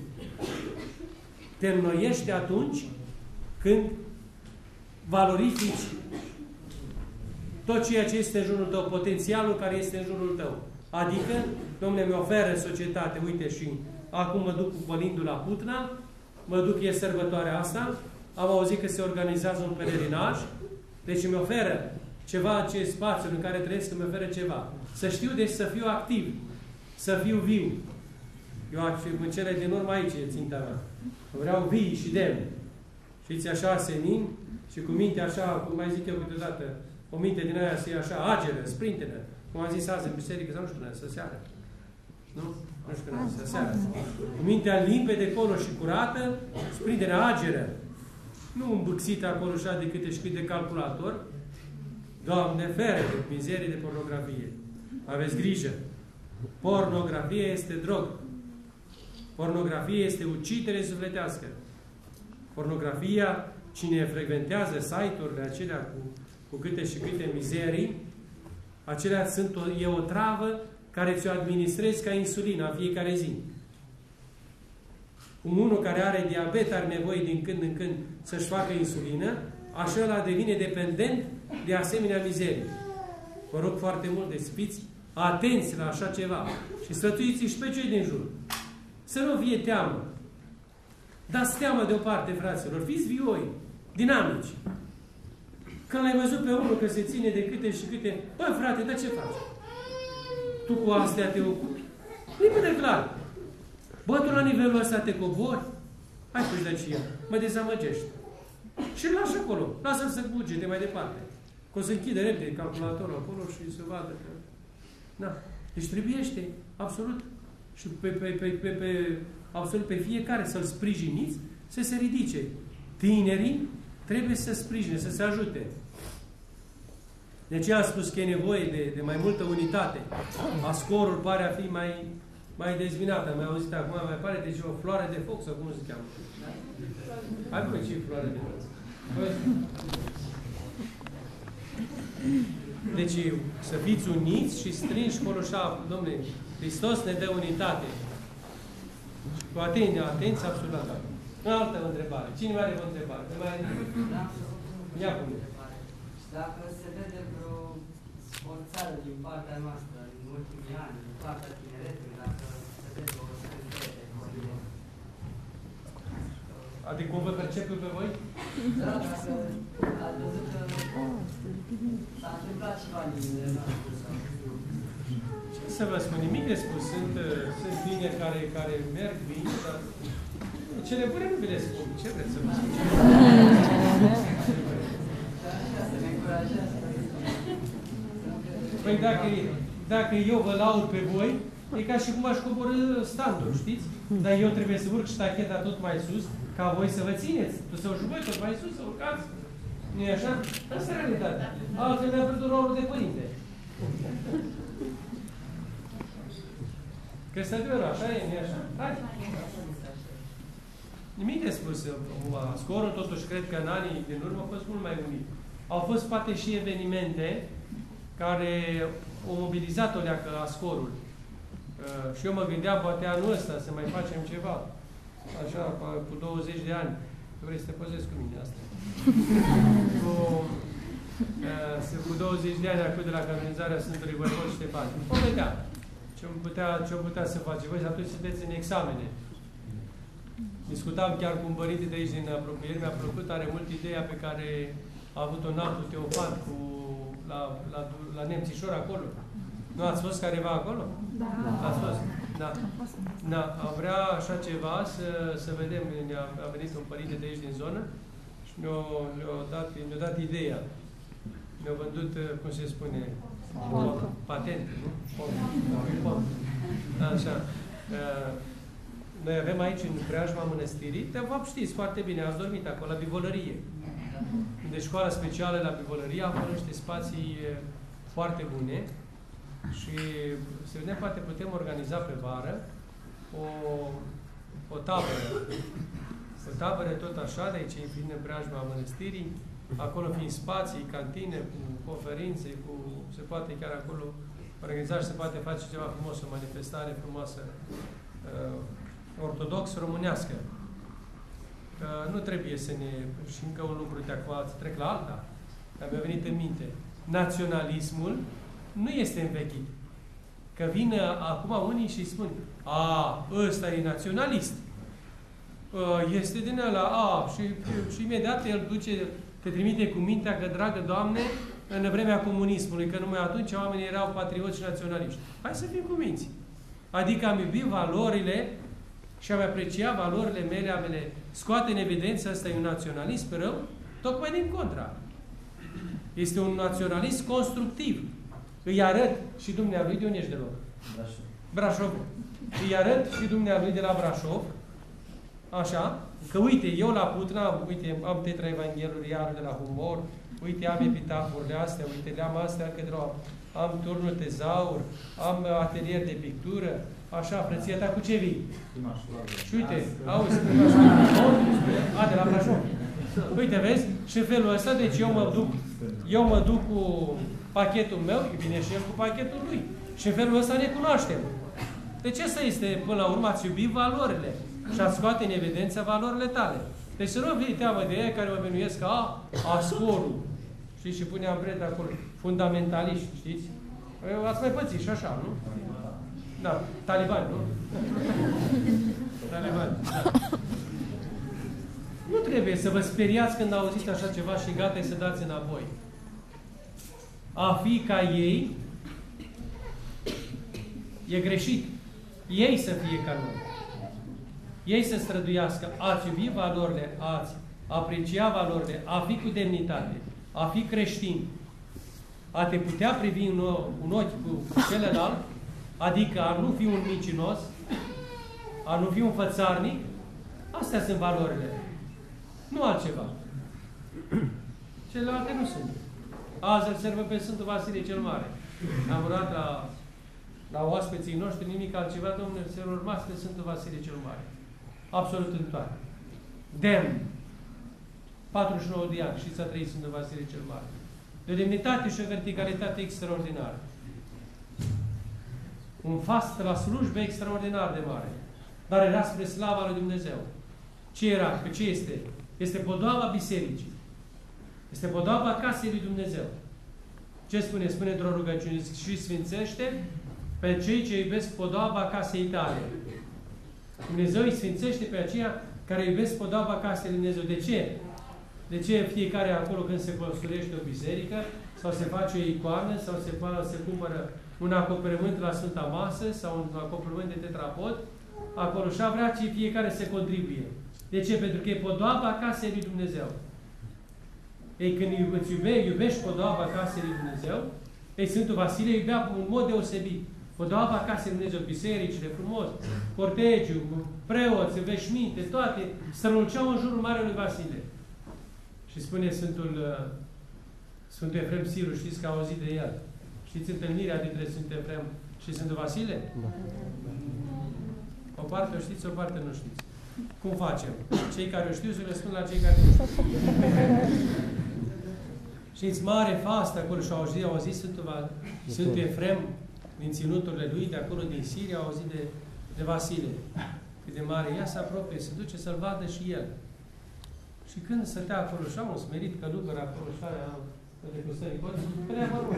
Te înnoiești atunci când valorifici tot ceea ce este în jurul tău, potențialul care este în jurul tău. Adică, Domnule, mi oferă societate, uite și acum mă duc cu pălindul la Putna, mă duc, e sărbătoarea asta, am auzit că se organizează un pelerinaj, deci îmi oferă ceva, ce spațiu în care trăiesc, îmi oferă ceva. Să știu, deci să fiu activ, să fiu viu. Eu în cele din urmă aici e ținta mea. Vreau vii și demn. Știți, așa senin și cu minte așa, cum mai zic eu câteodată, o minte din aia să așa, ageră, sprintenă, cum am zis azi în biserică, sau nu știu, să seară. Nu? Nu știu când să seară. Cu mintea limpede, colo și curată, sprintenă, ageră. Nu îmbâxită acolo așa de câte și de calculator. Doamne, fere de mizerie de pornografie. Aveți grijă. Pornografie este drog. Pornografie este ucidere sufletească. Pornografia, cine frecventează site-urile acelea cu, cu câte și câte mizerii, acelea sunt o, e o travă care ți-o administrezi ca insulina în fiecare zi. Cum unul care are diabet are nevoie din când în când să-și facă insulină, așa ăla devine dependent de asemenea mizerii. Vă rog foarte mult, de fiți atenți la așa ceva și sfătuiți și pe cei din jur. Să nu fie teamă. Dați teamă deoparte, fraților. Fiți vioi, dinamici. Când l-ai văzut pe unul că se ține de câte și câte, bă, frate, dar ce faci? Tu cu astea te ocupi? Limpede clar. Bă, tu la nivelul ăsta te cobori? Hai tu de aceea. Mă dezamăgești. Și îl lași acolo. Lasă-l să de mai departe. Că o să închide repede calculatorul acolo și să vadă că... Da. Deci trebuiește, absolut, și pe, pe, pe, pe, pe, absolut pe fiecare să-l sprijiniți, să se ridice. Tinerii trebuie să sprijine, să se ajute. De ce am spus că e nevoie de, de mai multă unitate. Ascorul pare a fi mai, mai dezvinată. Mai auzit acum, mai pare deci o floare de foc sau cum se cheamă. Hai bă, ce floare de foc? Deci să fiți uniți și strânși așa, domnule, Hristos ne dă unitate. Cu atenție, atenție absolută. Altă întrebare. Cine mai are o întrebare? Mai are... Ia pune. Dacă se vede vreo sforțare din partea noastră în ultimii ani, din partea tineretului, dacă se vede o scădere de Adică cum vă percepem pe voi? Da, dacă ați văzut că s-a întâmplat ceva în Ce să vă spun? Nimic de spus. Sunt, sunt tineri care, care merg bine, dar cele bune nu vi le spun. Ce vreți să vă spun? Păi dacă, dacă eu vă laud pe voi, e ca și cum aș coborâ standul, știți? Dar eu trebuie să urc ștacheta tot mai sus, ca voi să vă țineți. Tu să urci voi tot mai sus, să urcați. nu e așa? Asta e realitatea. Altfel mi-a pierdut rolul de părinte. Că este adevărat, așa e, nu e așa? Hai! Nimic de spus. Scorul, totuși, cred că în anii din urmă a fost mult mai unit. Au fost poate și evenimente care au mobilizat o leacă la scorul. Uh, și eu mă gândeam, poate anul ăsta, să mai facem ceva. Așa, cu 20 de ani. Tu vrei să te pozezi cu mine asta. cu, uh, se- cu 20 de ani acum de la canonizarea Sfântului Văivod Ștefan. Vom vedea ce am putea, ce am putea să face. Voi atunci sunteți în examene. Discutam chiar cu un părinte de aici din apropiere, mi-a plăcut, are mult ideea pe care a avut-o în altul Teofan cu, la, la, la Nemțișor acolo. Nu ați fost careva acolo? Da. Ați fost? Da. Da, am vrea așa ceva să, să vedem. Ne-a, a venit un părinte de aici din zonă și ne-a, ne-a, dat, ne-a dat ideea. Ne-a vândut, uh, cum se spune, patent, nu? Pom. Pom. Așa. Uh, Noi avem aici, în preajma mănăstirii, dar vă știți foarte bine, ați dormit acolo, la bivolărie. De școala specială la bivolărie avem niște spații uh, foarte bune și să vedem, poate putem organiza pe vară o, o tabără. O tabără tot așa, de aici fiind în preajma mănăstirii, acolo fiind spații, cantine, cu conferințe, cu, se poate chiar acolo organiza și se poate face ceva frumos, o manifestare frumoasă uh, ortodox-românească. Uh, nu trebuie să ne... Și încă un lucru de acum, trec la alta, care mi-a venit în minte. Naționalismul nu este învechit. Că vin uh, acum unii și spun, a, ăsta e naționalist. Uh, Este din ăla, a, și, și imediat el duce, te trimite cu mintea că, dragă Doamne, în vremea comunismului, că numai atunci oamenii erau patrioți și naționaliști. Hai să fim cuminți. Adică am iubit valorile și am apreciat valorile mele, am le scoate în evidență, ăsta e un naționalist rău, tocmai din contra. Este un naționalist constructiv. Îi arăt și dumnealui de unde ești de loc? Brașov. Brașov. Îi arăt și dumnealui de la Brașov, așa, că uite, eu la Putna, uite, am tetra Evanghelului iar de la Humor, uite, am epitafurile astea, uite, le-am astea încă de la am turnul tezaur, am atelier de pictură, așa, frăția ta cu ce vii? Și uite, auzi, a, de la Brașov. Uite, vezi? Și în felul ăsta, deci eu mă duc, eu mă duc cu pachetul meu, vine și el cu pachetul lui. Și în felul ăsta ne cunoaștem. Deci asta este, până la urmă, ați iubi valorile și ați scoate în evidență valorile tale. Deci să nu fie teamă de ei care mă menuiesc ca ascorul. Știți? Și pune amprentă acolo. Fundamentaliști, știți? Eu ați mai pățit și așa, nu? Da, talibani, nu? talibani, da. Nu trebuie să vă speriați când auziți așa ceva și gata să dați înapoi. A fi ca ei e greșit. Ei să fie ca noi. Ei să străduiască, ați iubi valorile, ați aprecia valorile, a fi cu demnitate, a fi creștin, a te putea privi în un ochi cu celălalt, adică a nu fi un micinos, a nu fi un fățarnic, astea sunt valorile. Nu altceva. Celelalte nu sunt. Azi îl servă pe Sfântul Vasile cel Mare. Am urat la, la oaspeții noștri nimic altceva, domnule, să urmați pe Sfântul Vasile cel Mare. Absolut în toate. Demn. 49 de ani și s-a trăit Sfântul Vasile cel Mare. De o demnitate și o verticalitate extraordinară. Un fast la slujbe extraordinar de mare. Dar era spre slava lui Dumnezeu. Ce era? Că ce este? Este podoaba bisericii. Este podoaba casei lui Dumnezeu. Ce spune? Spune într-o rugăciune și sfințește pe cei ce iubesc podoaba casei tale. Dumnezeu îi sfințește pe aceia care iubesc podoaba casei lui Dumnezeu. De ce? De ce fiecare acolo când se construiește o biserică sau se face o icoană sau se, se cumpără un acoperământ la Sfânta Masă sau un acoperământ de tetrapod, acolo și vrea ce fiecare să contribuie. De ce? Pentru că e podoaba casei lui Dumnezeu. Ei, când îți iube, iubești podoaba casei lui Dumnezeu, ei, Sfântul Vasile iubea în mod deosebit. Podoaba casei lui Dumnezeu, bisericile, frumos, cortegiu, preoți, veșminte, toate, străluceau în jurul Marelui Vasile. Și spune Sfântul, uh, Sfântul Efrem Siru, știți că au auzit de el. Știți întâlnirea dintre Sfântul Efrem și Sfântul Vasile? Da. O parte o știți, o parte nu știți. Cum facem? Cei care o știu să le spun la cei care nu știu. Știți, mare fast acolo și au auzit, au auzit Sfântul, Sfântul Efrem din ținuturile lui, de acolo din Siria, au auzit de, de Vasile. Cât de mare, ea se apropie, se duce să-l vadă și el. Și când stătea acolo și un smerit călugăr acolo și aia, Unde cu stănicot? Până acolo.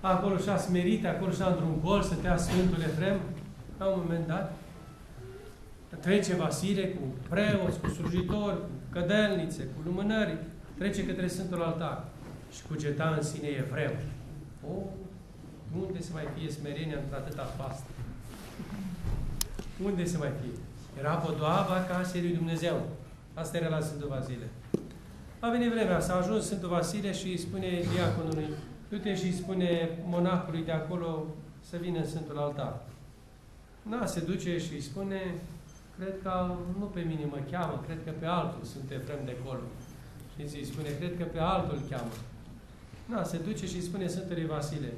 Acolo și-a smerit, acolo și-a într-un gol, stătea Sfântul Efrem. La un moment dat, trece Vasile cu preoți, cu slujitori, cu cădelnițe, cu lumânări, trece către Sfântul Altar și cugeta în sine Efrem. O, unde să mai fie smerenia într-atâta fastă? Unde să mai fie? Era podoaba casei lui Dumnezeu. Asta era la Sfântul Vasile. A venit vremea, s-a ajuns Sfântul Vasile și îi spune diaconului, du-te și îi spune monahului de acolo să vină în Sfântul Altar. Na, se duce și îi spune, cred că nu pe mine mă cheamă, cred că pe altul sunt Efrem de acolo. Și îi spune, cred că pe altul îl cheamă. Na, se duce și îi spune Sfântului Vasile.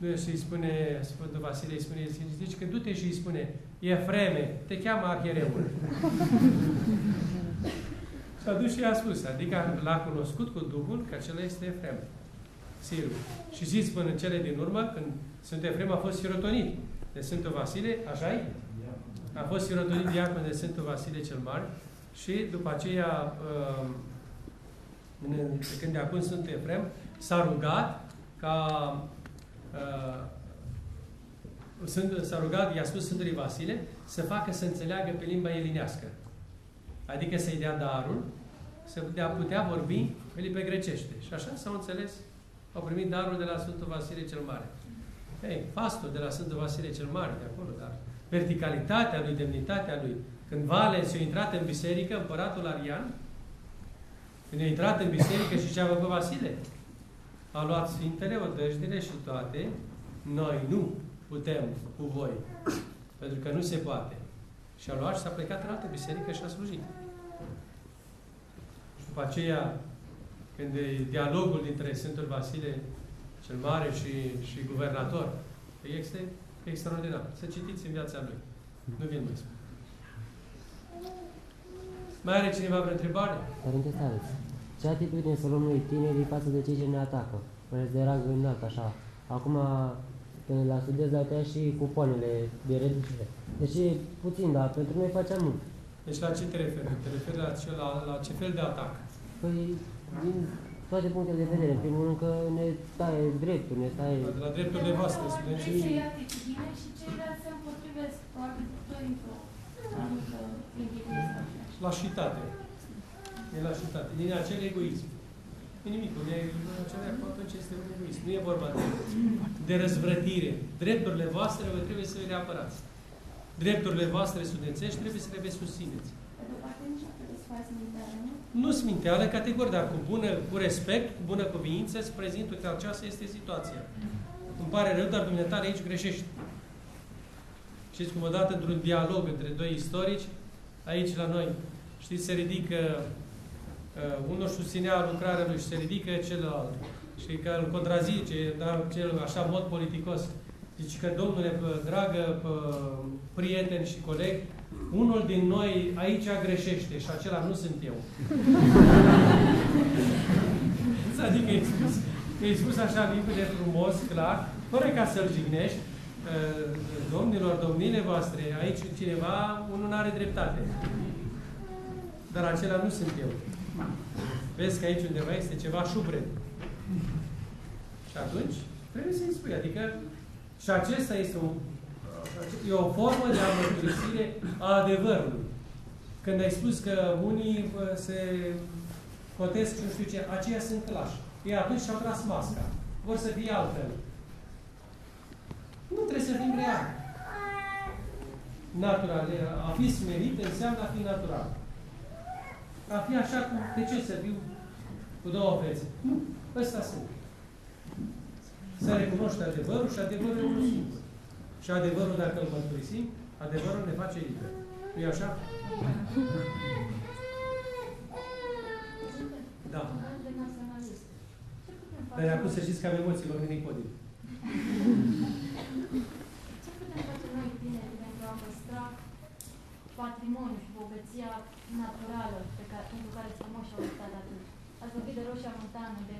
Și îi spune, Sfântul Vasile îi spune, zice că du-te și îi spune, Efreme, te cheamă Arhiereul. S-a dus și i-a spus, adică l-a cunoscut cu Duhul că acela este Efrem, Sirul. Și zis până în cele din urmă, când Sfântul Efrem a fost sirotonit de Sfântul Vasile, așa -i? A fost sirotonit diacon de Sfântul Vasile cel Mare și după aceea, uh, când de acum Sfântul Efrem, s-a rugat ca uh, s-a rugat, i-a spus Sfântului Vasile, să facă să înțeleagă pe limba elinească. Adică să-i dea darul, să putea, putea vorbi pe grecește. Și așa s-au înțeles, au primit darul de la Sfântul Vasile cel Mare. Ei, fastul de la Sfântul Vasile cel Mare, de acolo, dar verticalitatea lui, demnitatea lui. Când Valens a intrat în biserică, împăratul Arian, când a intrat în biserică și ce a făcut Vasile? A luat Sfintele, odăjdile și toate. Noi nu putem cu voi. Pentru că nu se poate. Și a luat și s-a plecat în altă biserică și a slujit. Și după aceea, când e dialogul dintre Sfântul Vasile cel Mare și, și guvernator, este extraordinar. Să citiți în viața lui. Nu vin mai spune. Mai are cineva vreo întrebare? Părinte Stareț, ce atitudine să luăm noi tinerii față de cei ce ne atacă? Mai de rang înalt, așa. Acum când la studiez la tăia și cupoanele de reducere. Deci puțin, dar pentru noi facem mult. Deci la ce te referi? Te referi la ce, la, la ce fel de atac? Păi, din toate punctele de vedere. În primul rând că ne taie dreptul, ne taie... De la drepturile voastre, studenții. Ce e atitudine și ceilalți se împotrivesc agricultorii într-o anumită Lașitate. E lașitate. Din acel egoism. E nimic, nu e acelea atunci este un egoism. Nu e vorba de, de răzvrătire. Drepturile voastre vă trebuie să le apărați. Drepturile voastre studențești trebuie să le susțineți. Nu sminteală, categor, dar cu, bună, cu respect, cu bună cuvință, îți prezint că aceasta este situația. Îmi pare rău, dar dumneavoastră aici greșești. Știți cum odată într-un dialog între doi istorici, aici la noi, știți, se ridică uh, unul susținea lucrarea lui și se ridică celălalt și că îl contrazice, dar cel așa mod politicos. Zice că, domnule, dragă prieten și coleg, unul din noi aici greșește și acela nu sunt eu. adică e spus, e spus așa limpede, frumos, clar, fără ca să-l jignești, uh, domnilor, domnile voastre, aici cineva, unul nu are dreptate. Dar acela nu sunt eu. Vezi că aici undeva este ceva șubred. Și atunci trebuie să-i spui. Adică și acesta este o, e o formă de mărturisire a adevărului. Când ai spus că unii se cotesc și nu știu ce, aceia sunt clași. Ei atunci și-au tras masca. Vor să fie altfel. Nu trebuie să fim reali. Natural. A fi smerit înseamnă a fi natural a fi așa cum, de ce să fiu cu două fețe? Nu, ăsta sunt. Să recunoști adevărul și adevărul e unul singur. Și adevărul, dacă îl mărturisim, adevărul ne face liber. nu e așa? Da. Dar acum să știți că am emoții, vă gândiți podim. Ce putem face noi tineri pentru a păstra patrimoniul și bogăția naturală pe care, pentru care strămoșii au luptat atunci. Ați vorbit de roșia montană, de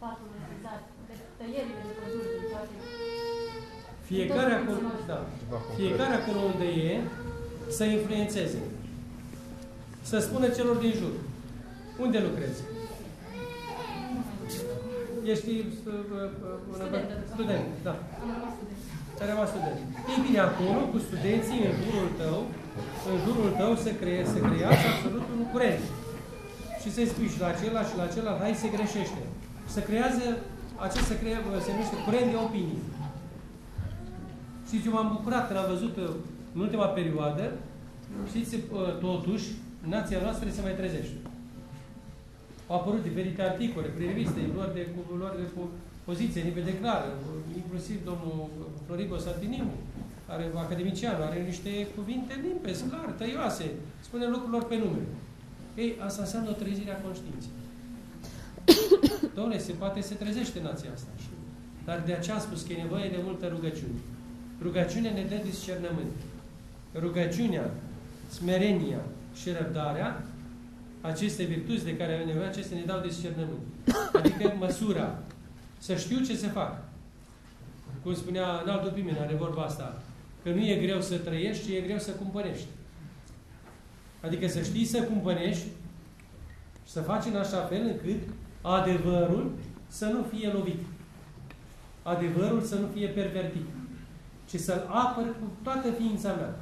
patul refuzat, de tăierile de păduri, de toate. Fiecare acolo, da, fiecare acolo unde e, să influențeze. Să spună celor din jur. Unde lucrezi? ești uh, uh, un Studentă. student, da. Am rămas student. Ai rămas student. Ei bine, acolo, cu studenții în jurul tău, în jurul tău să, crea, să creați absolut un curent. Și să-i spui și la acela și la acela, hai, se greșește. Să creează, acest se, crea, se numește curent de opinii. Știți, eu m-am bucurat când am văzut uh, în ultima perioadă, știți, uh, totuși, nația noastră se mai trezește. Au apărut diferite articole, prin reviste, luări de, cu luări de cu poziție, nivel de clar, inclusiv domnul Florigo Santinimu, are academician, are niște cuvinte limpezi, clar, tăioase, spune lucrurilor pe nume. Ei, asta înseamnă o trezire a conștiinței. Domnule, se poate se trezește nația asta. Dar de aceea am spus că e nevoie de multă rugăciune. Rugăciunea ne dă discernământ. Rugăciunea, smerenia și răbdarea, aceste virtuți de care avem nevoie, acestea ne dau discernământ. Adică măsura. Să știu ce să fac. Cum spunea înaltul Pimen, are vorba asta, că nu e greu să trăiești, ci e greu să cumpănești. Adică să știi să cumpănești și să faci în așa fel încât adevărul să nu fie lovit. Adevărul să nu fie pervertit. Ci să-l apăr cu toată ființa mea.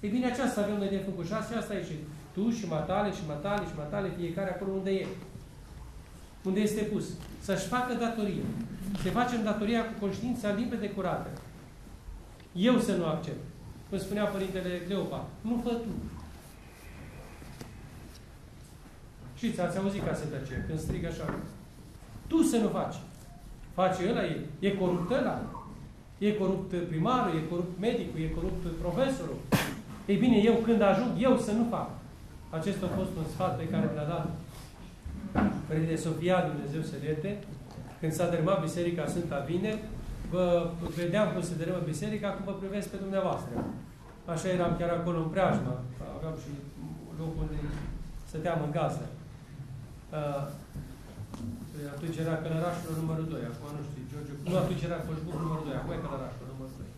E bine, aceasta avem noi de făcut. Și asta e și tu și matale și matale și matale, fiecare acolo unde e. Unde este pus. Să-și facă datoria. Să facem datoria cu conștiința limpede curată. Eu să nu accept. Cum spunea Părintele Cleopa, nu fă tu. Știți, ați auzit ca să tăce, când strigă așa. Tu să nu faci. Face ăla, e, e corupt ăla. E corupt primarul, e corupt medicul, e corupt profesorul. Ei bine, eu când ajung, eu să nu fac. Acesta a fost un sfat pe care mi-a dat Părinte Sofia, Dumnezeu să ierte, când s-a dărâmat Biserica Sfânta Vineri, vă vedeam cum se dărâmă biserica, cum vă privesc pe dumneavoastră. Așa eram chiar acolo în preajmă. Aveam și locul unde stăteam în gazdă. Uh, atunci era Călărașul numărul 2, acum nu știu, George... Nu, atunci era Coșbuc numărul 2, acum e Călărașul numărul 2.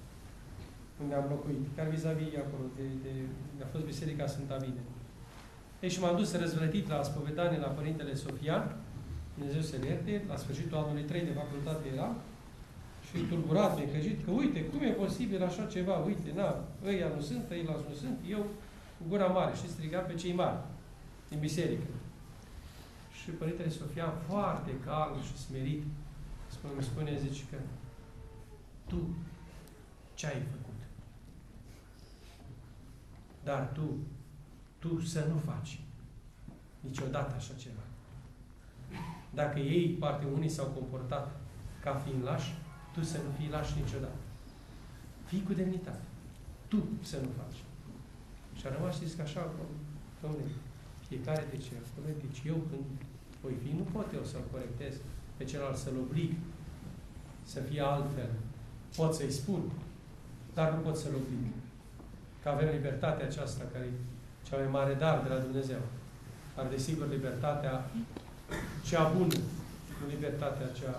Unde am locuit, chiar vis-a-vis -vis acolo, de, de, de, a fost Biserica Sfânta Vine. Ei, și m-am dus răzvrătit la spovedanie la Părintele Sofia, Dumnezeu să ierte, la sfârșitul anului 3 de facultate era, și tulburat, necăjit, că uite, cum e posibil așa ceva, uite, na, ăia nu sunt, ăia nu sunt, eu cu gura mare și striga pe cei mari din biserică. Și Părintele Sofia, foarte calm și smerit, spune, îmi spune, zice că tu ce ai făcut? Dar tu, tu să nu faci niciodată așa ceva. Dacă ei, parte unii, s-au comportat ca fiind lași, tu să nu fii lași niciodată. Fii cu demnitate. Tu să nu faci. Și a rămas, știți că așa, domnule, fiecare de ce acolo, deci eu când voi fi, nu pot eu să-l corectez pe celălalt, să-l oblig să fie altfel. Pot să-i spun, dar nu pot să-l oblig. Că avem libertatea aceasta care e cea mai mare dar de la Dumnezeu. Dar, desigur, libertatea cea bună, nu libertatea cea,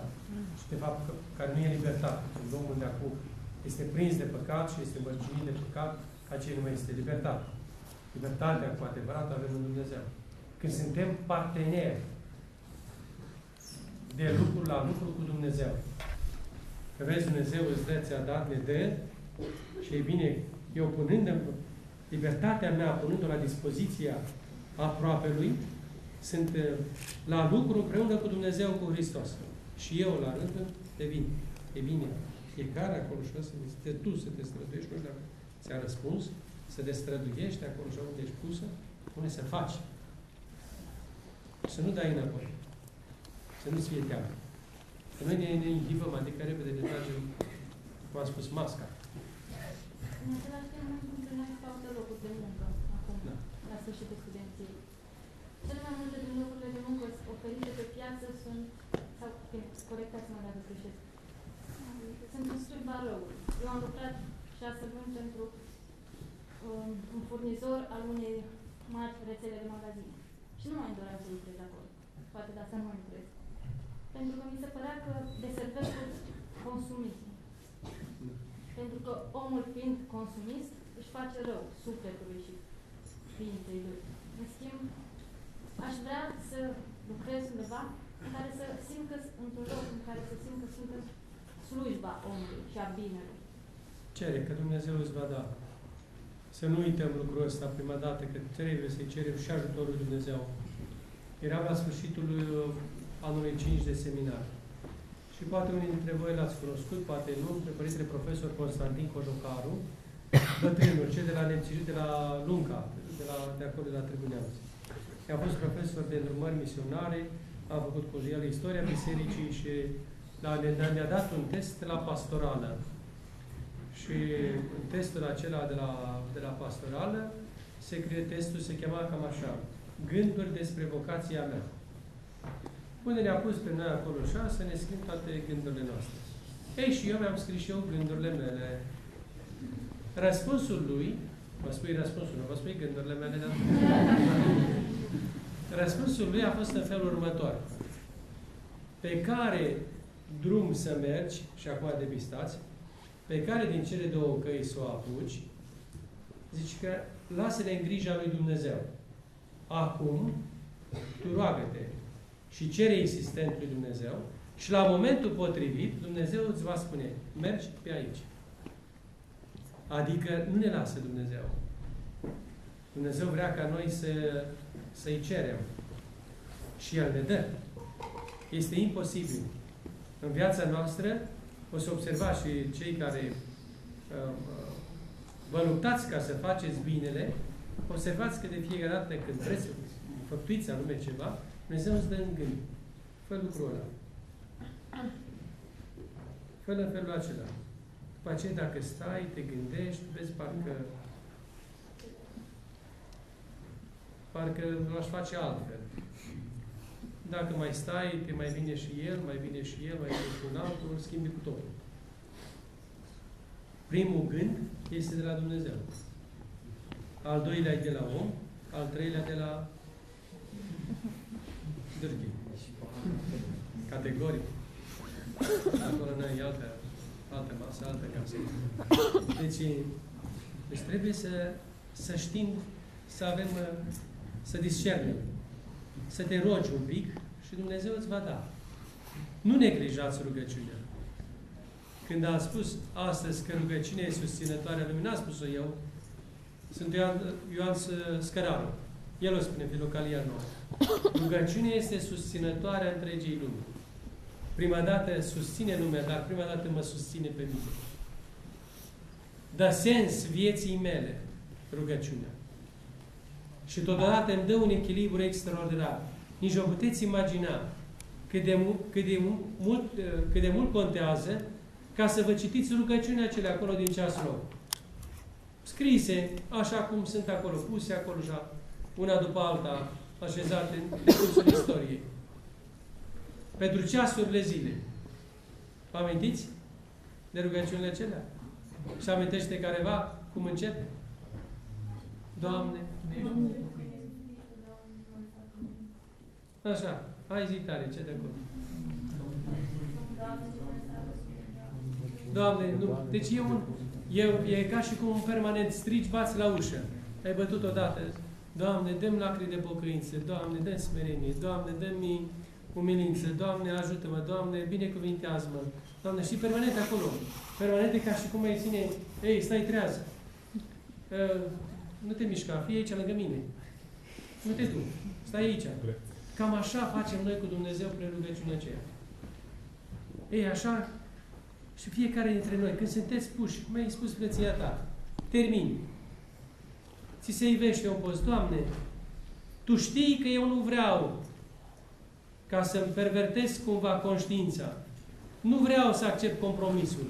de fapt, care nu e libertate. Când omul de acum este prins de păcat și este mărginit de păcat, aceea nu mai este libertate. Libertatea cu adevărat avem în Dumnezeu. Când suntem parteneri de lucru la lucru cu Dumnezeu. Că vezi, Dumnezeu îți dă, ți-a dat, ne dă și e bine, eu punând libertatea mea, punând-o la dispoziția aproapelui, sunt uh, la lucru împreună cu Dumnezeu, cu Hristos. Și eu, la rând, devin. E bine, fiecare acolo și să te tu să te străduiești, nu știu dacă ți-a răspuns, să te străduiești acolo și unde ești pusă, pune să faci. Să nu dai înapoi. Să nu-ți fie teamă. Că noi ne, ne inhibăm, adică repede ne tragem, cum am spus, masca. În același timp, noi funcționați caută locuri de muncă acum, da. la sfârșitul studenției. Cele mai multe din locurile de muncă oferite pe piață sunt, sau corectați-mă dacă greșesc, sunt în slujba răului. Eu am lucrat șase luni pentru um, un furnizor al unei mari rețele de magazine. Și nu mai doream să lucrez acolo. Poate de asta nu mai lucrez. Pentru că mi se părea că deservesc consumism. Pentru că omul fiind consumist, își face rău sufletului și ființei lui. În schimb, aș vrea să lucrez undeva în care să simt că, într-un loc în care să simt că sunt în slujba omului și a binelui. Cere că Dumnezeu îți va da. Să nu uităm lucrul ăsta prima dată, că trebuie să-i cerem și ajutorul lui Dumnezeu. Eram la sfârșitul uh, anului 5 de seminar. Și poate unii dintre voi l-ați cunoscut, poate nu, pe părintele profesor Constantin Cojocaru, bătrânul, cel de la Nemțiș, de la Lunca, de, la, de acolo, de la Tribuneuț. A fost profesor de îndrumări misionare, a făcut cu el istoria bisericii și ne-a, ne dat un test la pastorală. Și în testul acela de la, de la pastorală, se, testul se chema cam așa, gânduri despre vocația mea. Unde ne-a pus pe noi acolo așa să ne scriem toate gândurile noastre. Ei, și eu mi-am scris și eu gândurile mele. Răspunsul lui, vă spui răspunsul, nu vă spui gândurile mele, dar... Răspunsul lui a fost în felul următor. Pe care drum să mergi, și acum depistați, pe care din cele două căi să o apuci, zici că lasă-le în grija lui Dumnezeu. Acum, tu roagă-te și cere insistent lui Dumnezeu și la momentul potrivit, Dumnezeu îți va spune, mergi pe aici. Adică nu ne lasă Dumnezeu. Dumnezeu vrea ca noi să, să-i cerem. Și El ne dă. Este imposibil. În viața noastră, o să observați și cei care uh, vă luptați ca să faceți binele, observați că de fiecare dată când vreți să făptuiți anume ceva, Dumnezeu îți dă în gând. Fă lucrul ăla. fă în felul acela. După aceea, dacă stai, te gândești, vezi parcă parcă l-aș face altfel. Dacă mai stai, te mai vine și el, mai vine și el, mai vine și un altul, îl schimbi cu totul. Primul gând este de la Dumnezeu. Al doilea e de la om, al treilea de la dârghi. Categoric. Acolo noi e altă, altă masă, altă casă. Deci, deci trebuie să, să știm, să avem, să discernem să te rogi un pic și Dumnezeu îți va da. Nu neglijați rugăciunea. Când am spus astăzi că rugăciunea e susținătoare a lumii, n-am spus-o eu, sunt Ioan, Ioan Scăraru. El o spune, Filocalia nouă. Rugăciunea este susținătoarea întregii lumi. Prima dată susține lumea, dar prima dată mă susține pe mine. Dă sens vieții mele rugăciunea și totodată îmi dă un echilibru extraordinar. Nici vă puteți imagina cât de, cât, de mult, cât de mult contează ca să vă citiți rugăciunea cele acolo din ceasul lor. Scrise, așa cum sunt acolo, puse acolo așa, una după alta, așezate în cursul istoriei. Pentru ceasurile zile. Vă amintiți de rugăciunile acelea? Și amintește careva cum începe? Doamne, Așa, hai zi tare, ce de acolo? Doamne, nu. Deci e, un, e, e ca și cum un permanent strici, bați la ușă. Ai bătut odată. Doamne, dăm lacrimi de pocăință. Doamne, dăm smerenie. Doamne, dăm-mi umilință. Doamne, ajută-mă. Doamne, binecuvintează-mă. Doamne, și permanent acolo. Permanent e ca și cum ai ține, ei, stai trează. Uh, nu te mișca, fii aici lângă mine. Nu te du. Stai aici. Cam așa facem noi cu Dumnezeu prin rugăciunea aceea. Ei, așa și fiecare dintre noi, când sunteți puși, cum ai spus frăția ta, termini. Ți se ivește un post, Doamne, Tu știi că eu nu vreau ca să-mi pervertesc cumva conștiința. Nu vreau să accept compromisul.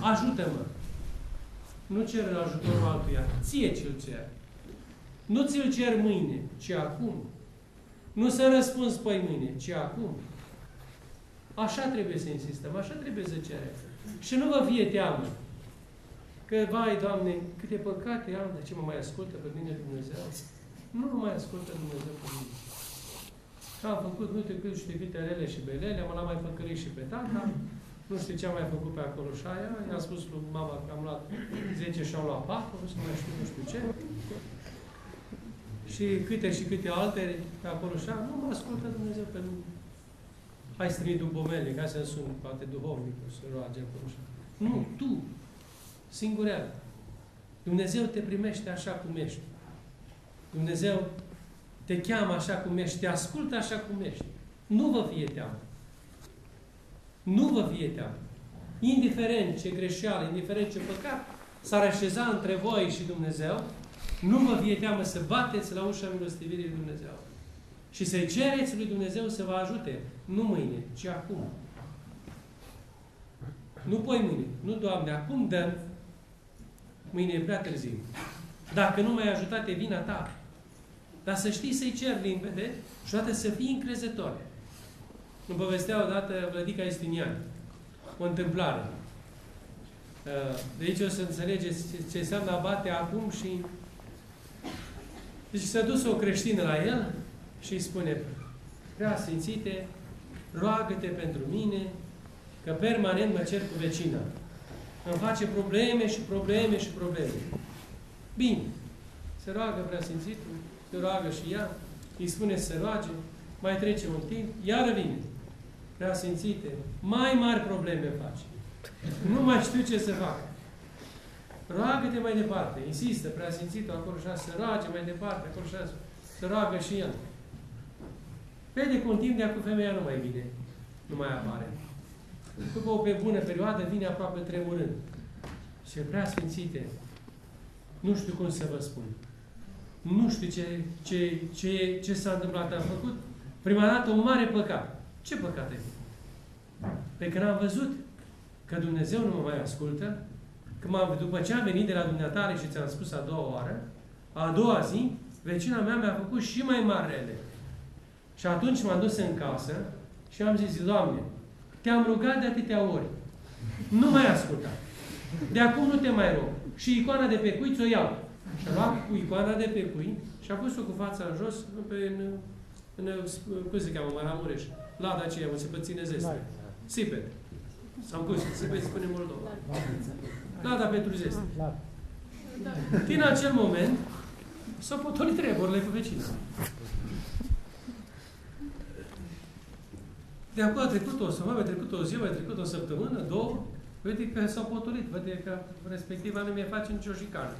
Ajută-mă. Nu cer ajutorul altuia. Ție ți-l cer. Nu ți-l cer mâine, ci acum. Nu să răspunzi păi mâine, ci acum. Așa trebuie să insistăm, așa trebuie să cerem. Și nu vă fie teamă. Că, vai, Doamne, câte păcate am, de ce mă mai ascultă pe mine Dumnezeu? Nu mă mai ascultă Dumnezeu pe mine. Și am făcut nu știu cât știu câte rele și belele, am l-am mai făcărit și pe tata, nu știu ce am mai făcut pe acolo și aia, i-am spus lui mama că am luat 10 și am luat 4, nu știu mai știu, nu știu ce. Și câte și câte alte pe acolo și aia, nu mă ascultă Dumnezeu pe mine. hai să trimit dupomele, ca să sun poate duhovnicul, să roage acolo. Nu, tu, singureal. Dumnezeu te primește așa cum ești. Dumnezeu te cheamă așa cum ești, te ascultă așa cum ești. Nu vă fie teamă. Nu vă fie teamă. Indiferent ce greșeală, indiferent ce păcat s-ar așeza între voi și Dumnezeu, nu vă fie teamă să bateți la ușa milostivirii lui Dumnezeu. Și să-i cereți lui Dumnezeu să vă ajute. Nu mâine, ci acum. Nu poi mâine. Nu, Doamne, acum dăm. Mâine e prea târziu. Dacă nu m-ai ajutat, e vina ta. Dar să știi să-i cer limpede și odată să fii încrezător. Îmi povestea odată Vlădica Estinian. O întâmplare. Uh, de aici o să înțelegeți ce înseamnă a bate acum și... Deci s-a dus o creștină la el și îi spune Prea Sfințite, roagă-te pentru mine că permanent mă cer cu vecina. Îmi face probleme și probleme și probleme. Bine. Se roagă prea Sfințitul, se roagă și ea, îi spune să se roage, mai trece un timp, iară vine. Prea Sfințite, mai mari probleme face. Nu mai știu ce să fac. Roagă-te mai departe. Insistă, prea Sfințitul, acolo și se roage mai departe, acolo și se roagă și el. Vede că un timp de acum femeia nu mai vine. Nu mai apare. După o pe bună perioadă vine aproape tremurând. Și prea sfințite, nu știu cum să vă spun. Nu știu ce, ce, ce, ce s-a întâmplat. Am făcut prima dată un mare păcat. Ce păcat e? Pe când am văzut că Dumnezeu nu mă mai ascultă, că am, după ce am venit de la dumneatare și ți-am spus a doua oară, a doua zi, vecina mea mi-a făcut și mai mari rele. Și atunci m-am dus în casă și am zis, Doamne, te-am rugat de atâtea ori. Nu mai asculta. De acum nu te mai rog. Și icoana de pe cui ți-o iau. Și a luat cu icoana de pe cui și a pus-o cu fața în jos pe, în, în, cum se cheamă, Maramureș. Lada aceea, unde se păține zestre. Sipet. Am pus, Sipet spune Moldova. Lada pentru zestre. Din acel moment s-au potolit treburile cu vecina. De acolo a trecut o săptămână, a trecut o zi, a trecut o săptămână, două, vede că s-au potolit, vede că respectiva nu mi face nicio șicană.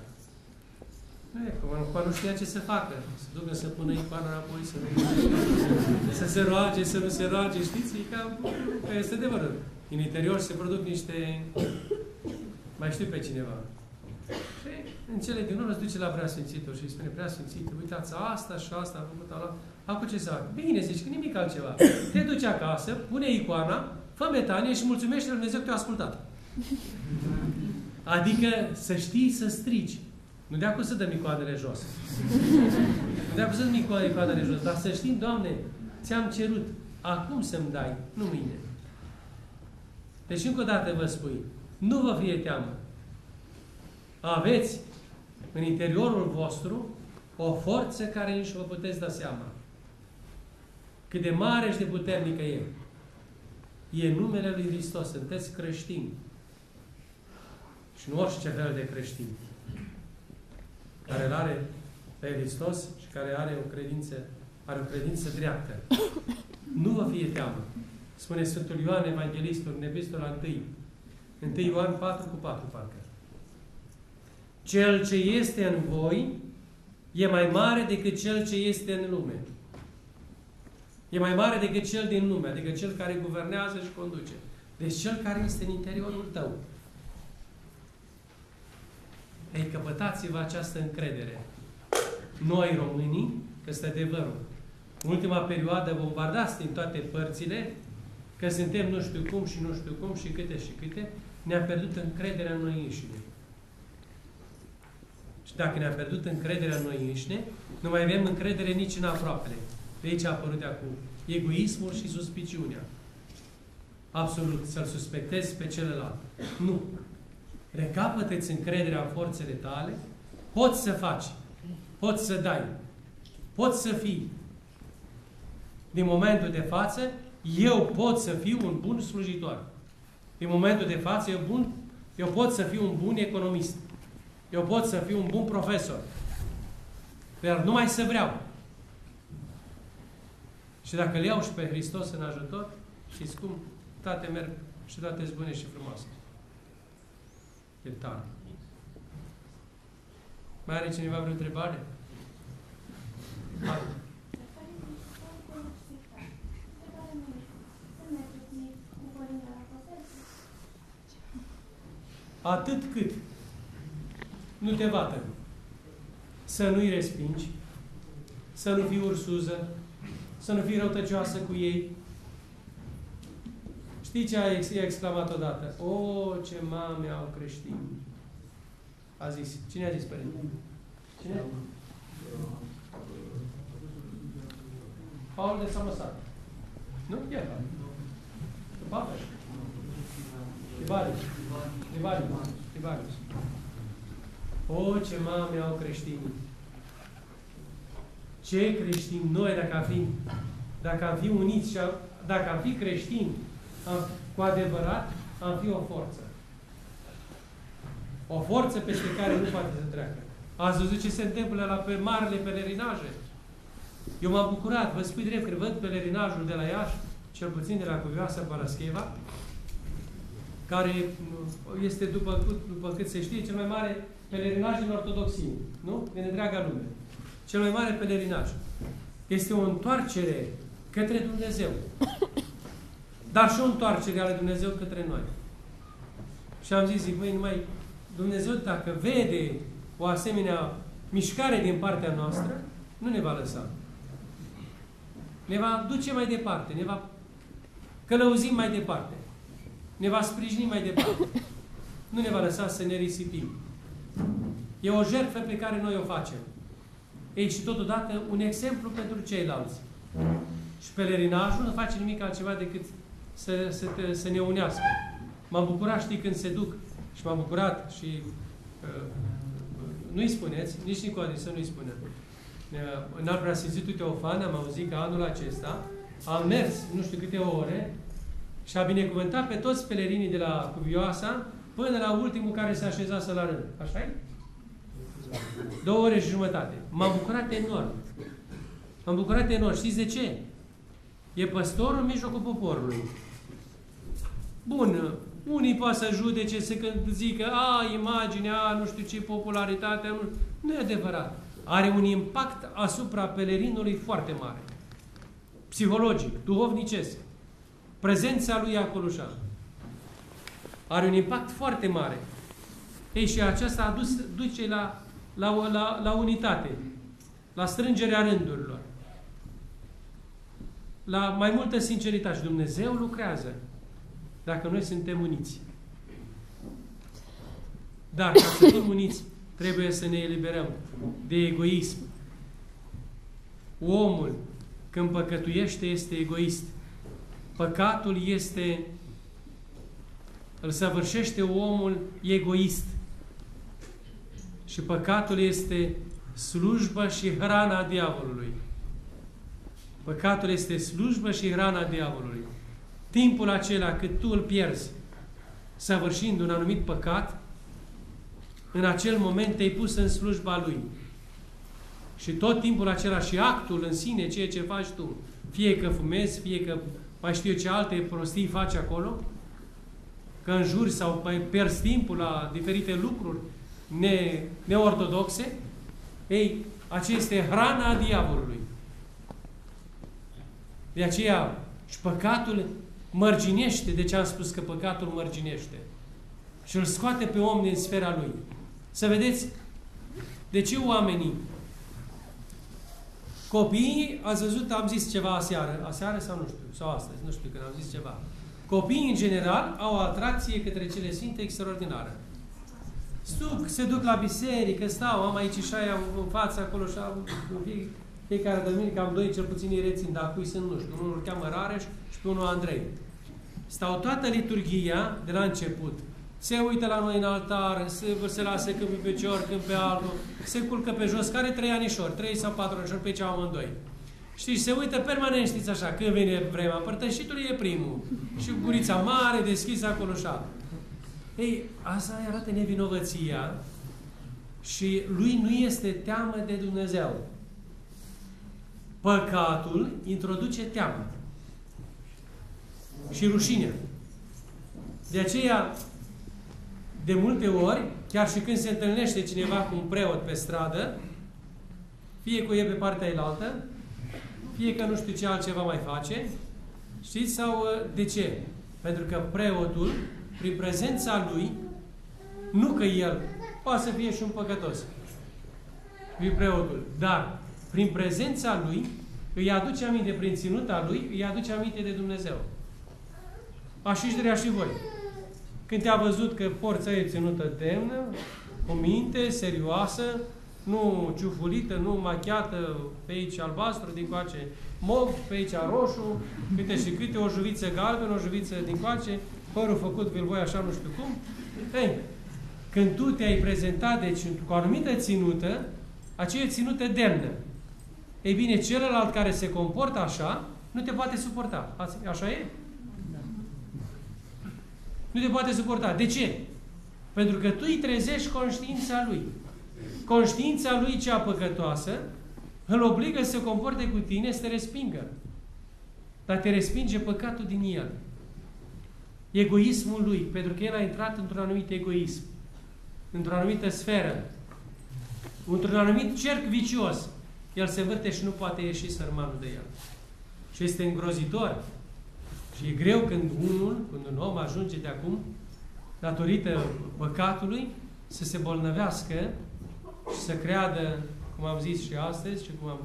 Nu e, că nu știa ce să facă. Să ducă să pună icoana înapoi, să, nu, să se roage, să nu se roage, știți? E ca, că este adevărat. În interior se produc niște... Mai știu pe cineva. Și în cele din urmă se duce la Preasfințitul și îi spune Preasfințitul, uitați, asta și asta a făcut ala. Acum ce să fac? Bine, zici, că nimic altceva. Te duci acasă, pune icoana, fă metanie și mulțumește Lui Dumnezeu că te-a ascultat. Adică să știi să strici. Nu de acum să dăm icoanele jos. Nu de acum să dăm icoanele jos. Dar să știi, Doamne, ți-am cerut. Acum să-mi dai, nu mâine. Deci încă o dată vă spui, nu vă fie teamă. Aveți în interiorul vostru o forță care nici vă puteți da seama. Cât de mare și de puternică e. E numele Lui Hristos. Sunteți creștini. Și nu orice fel de creștin. Care îl are pe Hristos și care are o credință, are o credință dreaptă. Nu vă fie teamă. Spune Sfântul Ioan Evanghelistul în epistola 1. 1 Ioan 4 cu 4, parcă. Cel ce este în voi e mai mare decât cel ce este în lume. E mai mare decât cel din lume, adică cel care guvernează și conduce. Deci cel care este în interiorul tău. Ei, căpătați-vă această încredere. Noi, românii, că este adevărul, în ultima perioadă bombardați din toate părțile, că suntem nu știu cum și nu știu cum și câte și câte, ne-a pierdut încrederea în noi înșine. Și dacă ne-a pierdut încrederea în noi înșine, nu mai avem încredere nici în aproapele. De aici a apărut de acum egoismul și suspiciunea. Absolut, să-l suspectezi pe celălalt. Nu. Recapătă-ți încrederea în forțele tale, poți să faci, poți să dai, poți să fii. Din momentul de față, eu pot să fiu un bun slujitor. Din momentul de față, eu, bun, eu pot să fiu un bun economist. Eu pot să fiu un bun profesor. Dar numai să vreau. Și dacă îl iau și pe Hristos în ajutor, Știți cum? Toate merg și toate sunt bune și frumoase. E tare. Mai are cineva vreo întrebare? Hai. Atât cât nu te vată. Să nu-i respingi, să nu fii ursuză, să nu fii răutăcioasă cu ei. Știi ce a ex- a exclamat odată? O, ce mame au creștini! A zis. Cine a zis, părinte? Cine? Paul de Samosat. Nu? El. Babeș. Ivarius. Ivarius. Ivarius. O, ce mame au creștinii! Ce creștini noi, dacă am fi, dacă am fi uniți și am, dacă am fi creștini am, cu adevărat, am fi o forță. O forță peste care nu poate să treacă. Ați văzut ce se întâmplă la pe marile pelerinaje? Eu m-am bucurat, vă spui drept, că văd pelerinajul de la Iași, cel puțin de la Cuvioasa Parascheva, care este, după, după cât se știe, cel mai mare pelerinaj în ortodoxie, nu? Din întreaga lume. Cel mai mare pelerinaj. Este o întoarcere către Dumnezeu. Dar și o întoarcere ale Dumnezeu către noi. Și am zis, zic, băi, numai Dumnezeu, dacă vede o asemenea mișcare din partea noastră, nu ne va lăsa. Ne va duce mai departe, ne va călăuzi mai departe, ne va sprijini mai departe. Nu ne va lăsa să ne risipim. E o jertfă pe care noi o facem. Ei, și totodată un exemplu pentru ceilalți. Și pelerinajul nu face nimic altceva decât să, să, te, să ne unească. M-am bucurat, știi, când se duc și m-am bucurat și uh, nu-i spuneți, nici Nicodem să nu-i spunem. Uh, în al preasfințitul Teofan am auzit că anul acesta am mers nu știu câte ore și a binecuvântat pe toți pelerinii de la Cuvioasa până la ultimul care se așezase la rând. așa e? Două ore și jumătate. M-am bucurat enorm. M-am bucurat enorm. Știți de ce? E păstorul în mijlocul poporului. Bun, unii poate să judece, să zică, a, imaginea, a, nu știu ce, popularitatea, nu, nu e adevărat. Are un impact asupra pelerinului foarte mare. Psihologic, duhovnicesc. Prezența lui acolo Are un impact foarte mare. Ei, și aceasta a dus, duce la, la, la, la unitate, la strângerea rândurilor, la mai multă sinceritate. Și Dumnezeu lucrează dacă noi suntem uniți. Dar ca să fim uniți, trebuie să ne eliberăm de egoism. Omul, când păcătuiește, este egoist. Păcatul este, îl săvârșește omul egoist. Și păcatul este slujba și hrana diavolului. Păcatul este slujba și hrana diavolului. Timpul acela cât tu îl pierzi săvârșind un anumit păcat, în acel moment te-ai pus în slujba lui. Și tot timpul acela și actul în sine, ceea ce faci tu, fie că fumezi, fie că mai știu ce alte prostii faci acolo, că înjuri sau mai pierzi timpul la diferite lucruri ne, neortodoxe, ei, aceea este hrana diavolului. De aceea, și păcatul mărginește, de ce am spus că păcatul mărginește? Și îl scoate pe om din sfera lui. Să vedeți de ce oamenii Copiii, ați văzut, am zis ceva aseară, aseară sau nu știu, sau astăzi, nu știu, când am zis ceva. Copiii, în general, au o atracție către cele sfinte extraordinară. Stuc, se duc la biserică, stau, am aici și aia în față acolo și am, în fiecare duminică am doi cel puțin îi rețin, dar cui sunt, nu știu, unul îl cheamă Rareș și pe unul Andrei. Stau toată liturghia de la început. Se uită la noi în altar, se, se lasă când pe picior, când pe altul, se culcă pe jos, care trei anișori, trei sau patru anișori pe cea amândoi. Știți, se uită permanent, știți așa, când vine vremea, părtășitul e primul. Și gurița mare, deschisă acolo și Ei, asta arată nevinovăția și lui nu este teamă de Dumnezeu. Păcatul introduce teamă. și rușinea. De aceea, de multe ori, chiar și când se întâlnește cineva cu un preot pe stradă, fie cu e pe partea elaltă, fie că nu știu ce altceva mai face, știți? Sau uh, de ce? Pentru că preotul, prin prezența lui, nu că el poate să fie și un păcătos, prin preotul, dar prin prezența lui, îi aduce aminte, prin ținuta lui, îi aduce aminte de Dumnezeu. Așa și și voi. Când te-a văzut că porța e ținută demnă, cu minte, serioasă, nu ciufulită, nu machiată, pe aici albastru, din coace mov, pe aici roșu, câte și câte, o juviță galbenă, o juviță din coace, părul făcut vi voi așa nu știu cum. Ei, când tu te-ai prezentat, deci, cu o anumită ținută, aceea e ținută demnă. Ei bine, celălalt care se comportă așa, nu te poate suporta. Așa e? Nu te poate suporta. De ce? Pentru că tu îi trezești conștiința lui. Conștiința lui cea păcătoasă îl obligă să se comporte cu tine, să te respingă. Dar te respinge păcatul din el. Egoismul lui, pentru că el a intrat într-un anumit egoism, într-o anumită sferă, într-un anumit cerc vicios. El se vârte și nu poate ieși sărmanul de el. Și este îngrozitor. Și e greu când unul, când un om ajunge de acum, datorită păcatului, să se bolnăvească și să creadă, cum am zis și astăzi, și cum am,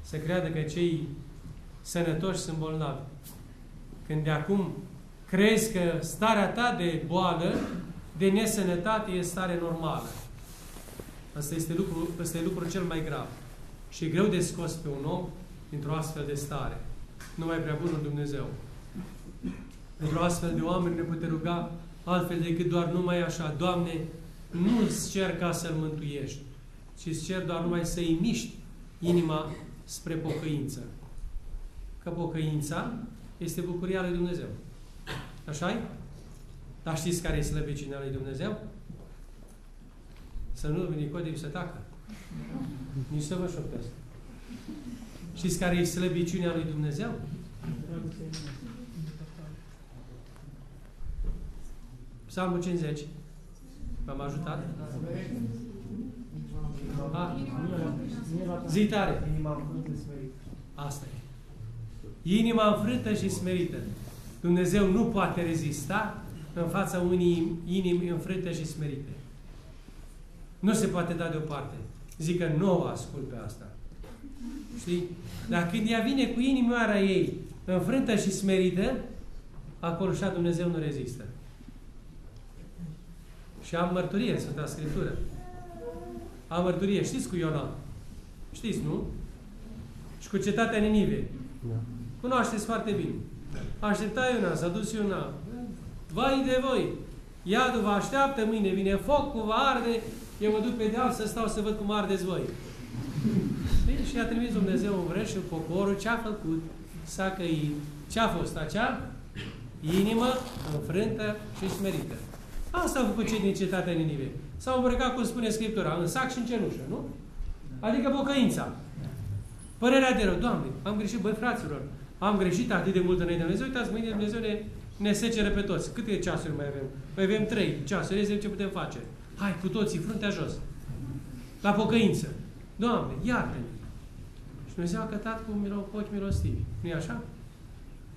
să creadă că cei sănătoși sunt bolnavi. Când de acum crezi că starea ta de boală, de nesănătate, e stare normală. Asta este lucru, asta e lucrul cel mai grav. Și e greu de scos pe un om dintr-o astfel de stare. Numai prea bunul Dumnezeu. Pentru astfel de oameni ne putem ruga altfel decât doar numai așa. Doamne, nu îți cer ca să-L mântuiești, ci îți cer doar numai să-i miști inima spre pocăință. Că pocăința este bucuria lui Dumnezeu. așa -i? Dar știți care e slăbiciunea lui Dumnezeu? Să nu Nicodim să tacă. Nici să vă șoptesc. Știți care e slăbiciunea lui Dumnezeu? Psalmul 50. V-am ajutat? A? Zi tare. Asta e. Inima înfrântă și smerită. Dumnezeu nu poate rezista în fața unii inimi înfrânte și smerite. Nu se poate da deoparte. Zic că nu o ascult pe asta. Știi? Dar când ea vine cu inima ei înfrântă și smerită, acolo și Dumnezeu nu rezistă. Și am mărturie în Sfânta Scriptură. Am mărturie. Știți cu Iona? Știți, nu? Și cu cetatea Ninive. Da. Cunoașteți foarte bine. Aștepta Iona, s-a dus Iona. Vai de voi! Iadul vă așteaptă, mâine vine focul, vă arde, eu mă duc pe deal să stau să văd cum ardeți voi. Bine, și a trimis Dumnezeu în vreș și poporul ce a făcut? S-a căit. Ce a fost acea? Inimă înfrântă și smerită. Asta au făcut cei din cetatea Ninive. S-au îmbrăcat, cum spune Scriptura, în sac și în cenușă, nu? Adică pocăința. Părerea de rău. Doamne, am greșit, băi fraților, am greșit atât de mult înainte de Dumnezeu, uitați, mâine Dumnezeu ne, ne secere pe toți. Câte ceasuri mai avem? Mai avem trei ceasuri, este ce putem face. Hai, cu toții, fruntea jos. La pocăință. Doamne, iartă-ne. Și Dumnezeu a cătat cu miro, ochi milostivi. nu e așa?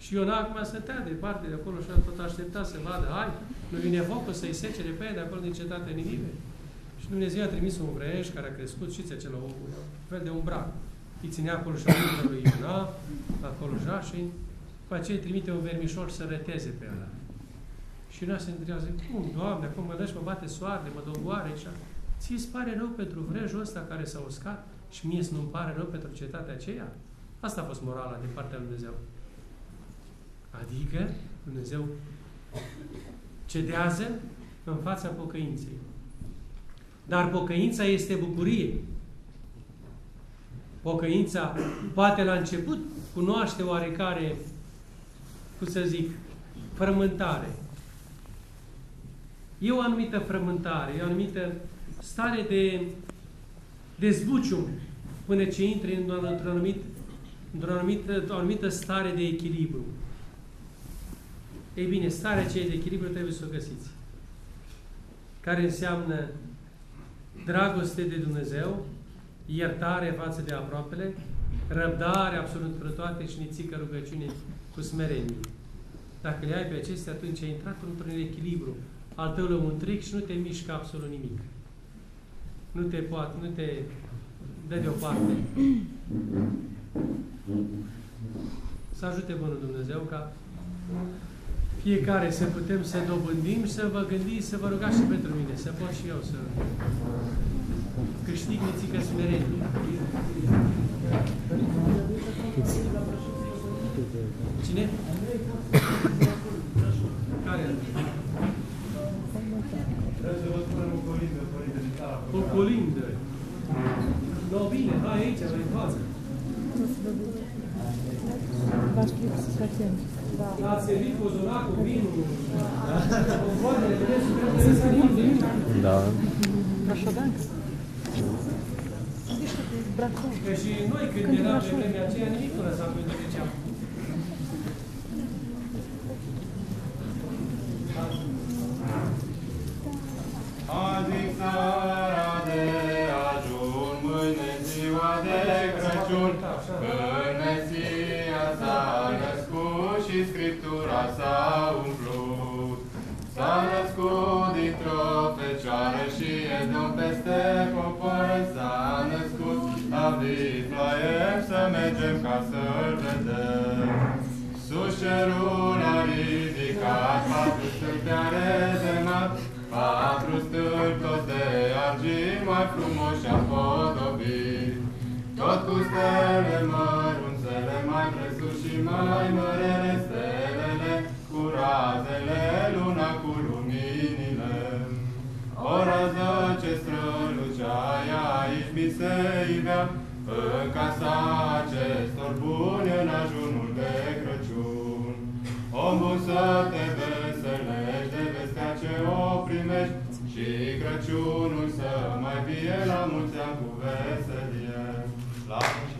Și Iona acum stătea departe de acolo și a tot aștepta să vadă, hai, nu vine focul să-i secere pe de acolo din cetatea Ninive. Și Dumnezeu a trimis un vreș care a crescut, știți acela, un fel de umbrac. Îi ținea acolo și lui Iona, acolo ja, și după aceea îi trimite un vermișor să răteze pe ăla. Și Iona se întreabă, zic, cum, Doamne, acum mă lași, mă bate soarele, mă dogoare, și ți îți pare rău pentru vrejul ăsta care s-a uscat și mie să nu-mi pare rău pentru cetatea aceea? Asta a fost morala din partea lui Dumnezeu. Adică Dumnezeu cedează în fața pocăinței. Dar pocăința este bucurie. Pocăința poate la început cunoaște oarecare, cum să zic, frământare. E o anumită frământare, e o anumită stare de dezbucium până ce intri într-o anumit, într-o anumită, o anumită stare de echilibru. Ei bine, starea aceea de echilibru trebuie să o găsiți. Care înseamnă dragoste de Dumnezeu, iertare față de aproapele, răbdare absolut pentru toate și nițică rugăciune cu smerenie. Dacă le ai pe acestea, atunci ai intrat într-un echilibru al tău lăuntric și nu te mișcă absolut nimic. Nu te poate, nu te dă deoparte. Să ajute Bunul Dumnezeu ca fiecare să putem să dobândim, să vă gândiți, să vă rugați și pentru mine, să pot și eu să câștig nițică smerenie. Cine? Care? Vreau să vă spunem o colindă, părinte din țara. O colindă. No, bine, hai aici, mai în față. Ați servit cozonacul, vinul, bomboanele, vedeți, trebuie să scriem vin. Da. Că și noi când eram pe vremea aceea, nimic nu lăsam pentru ce am.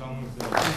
La mulți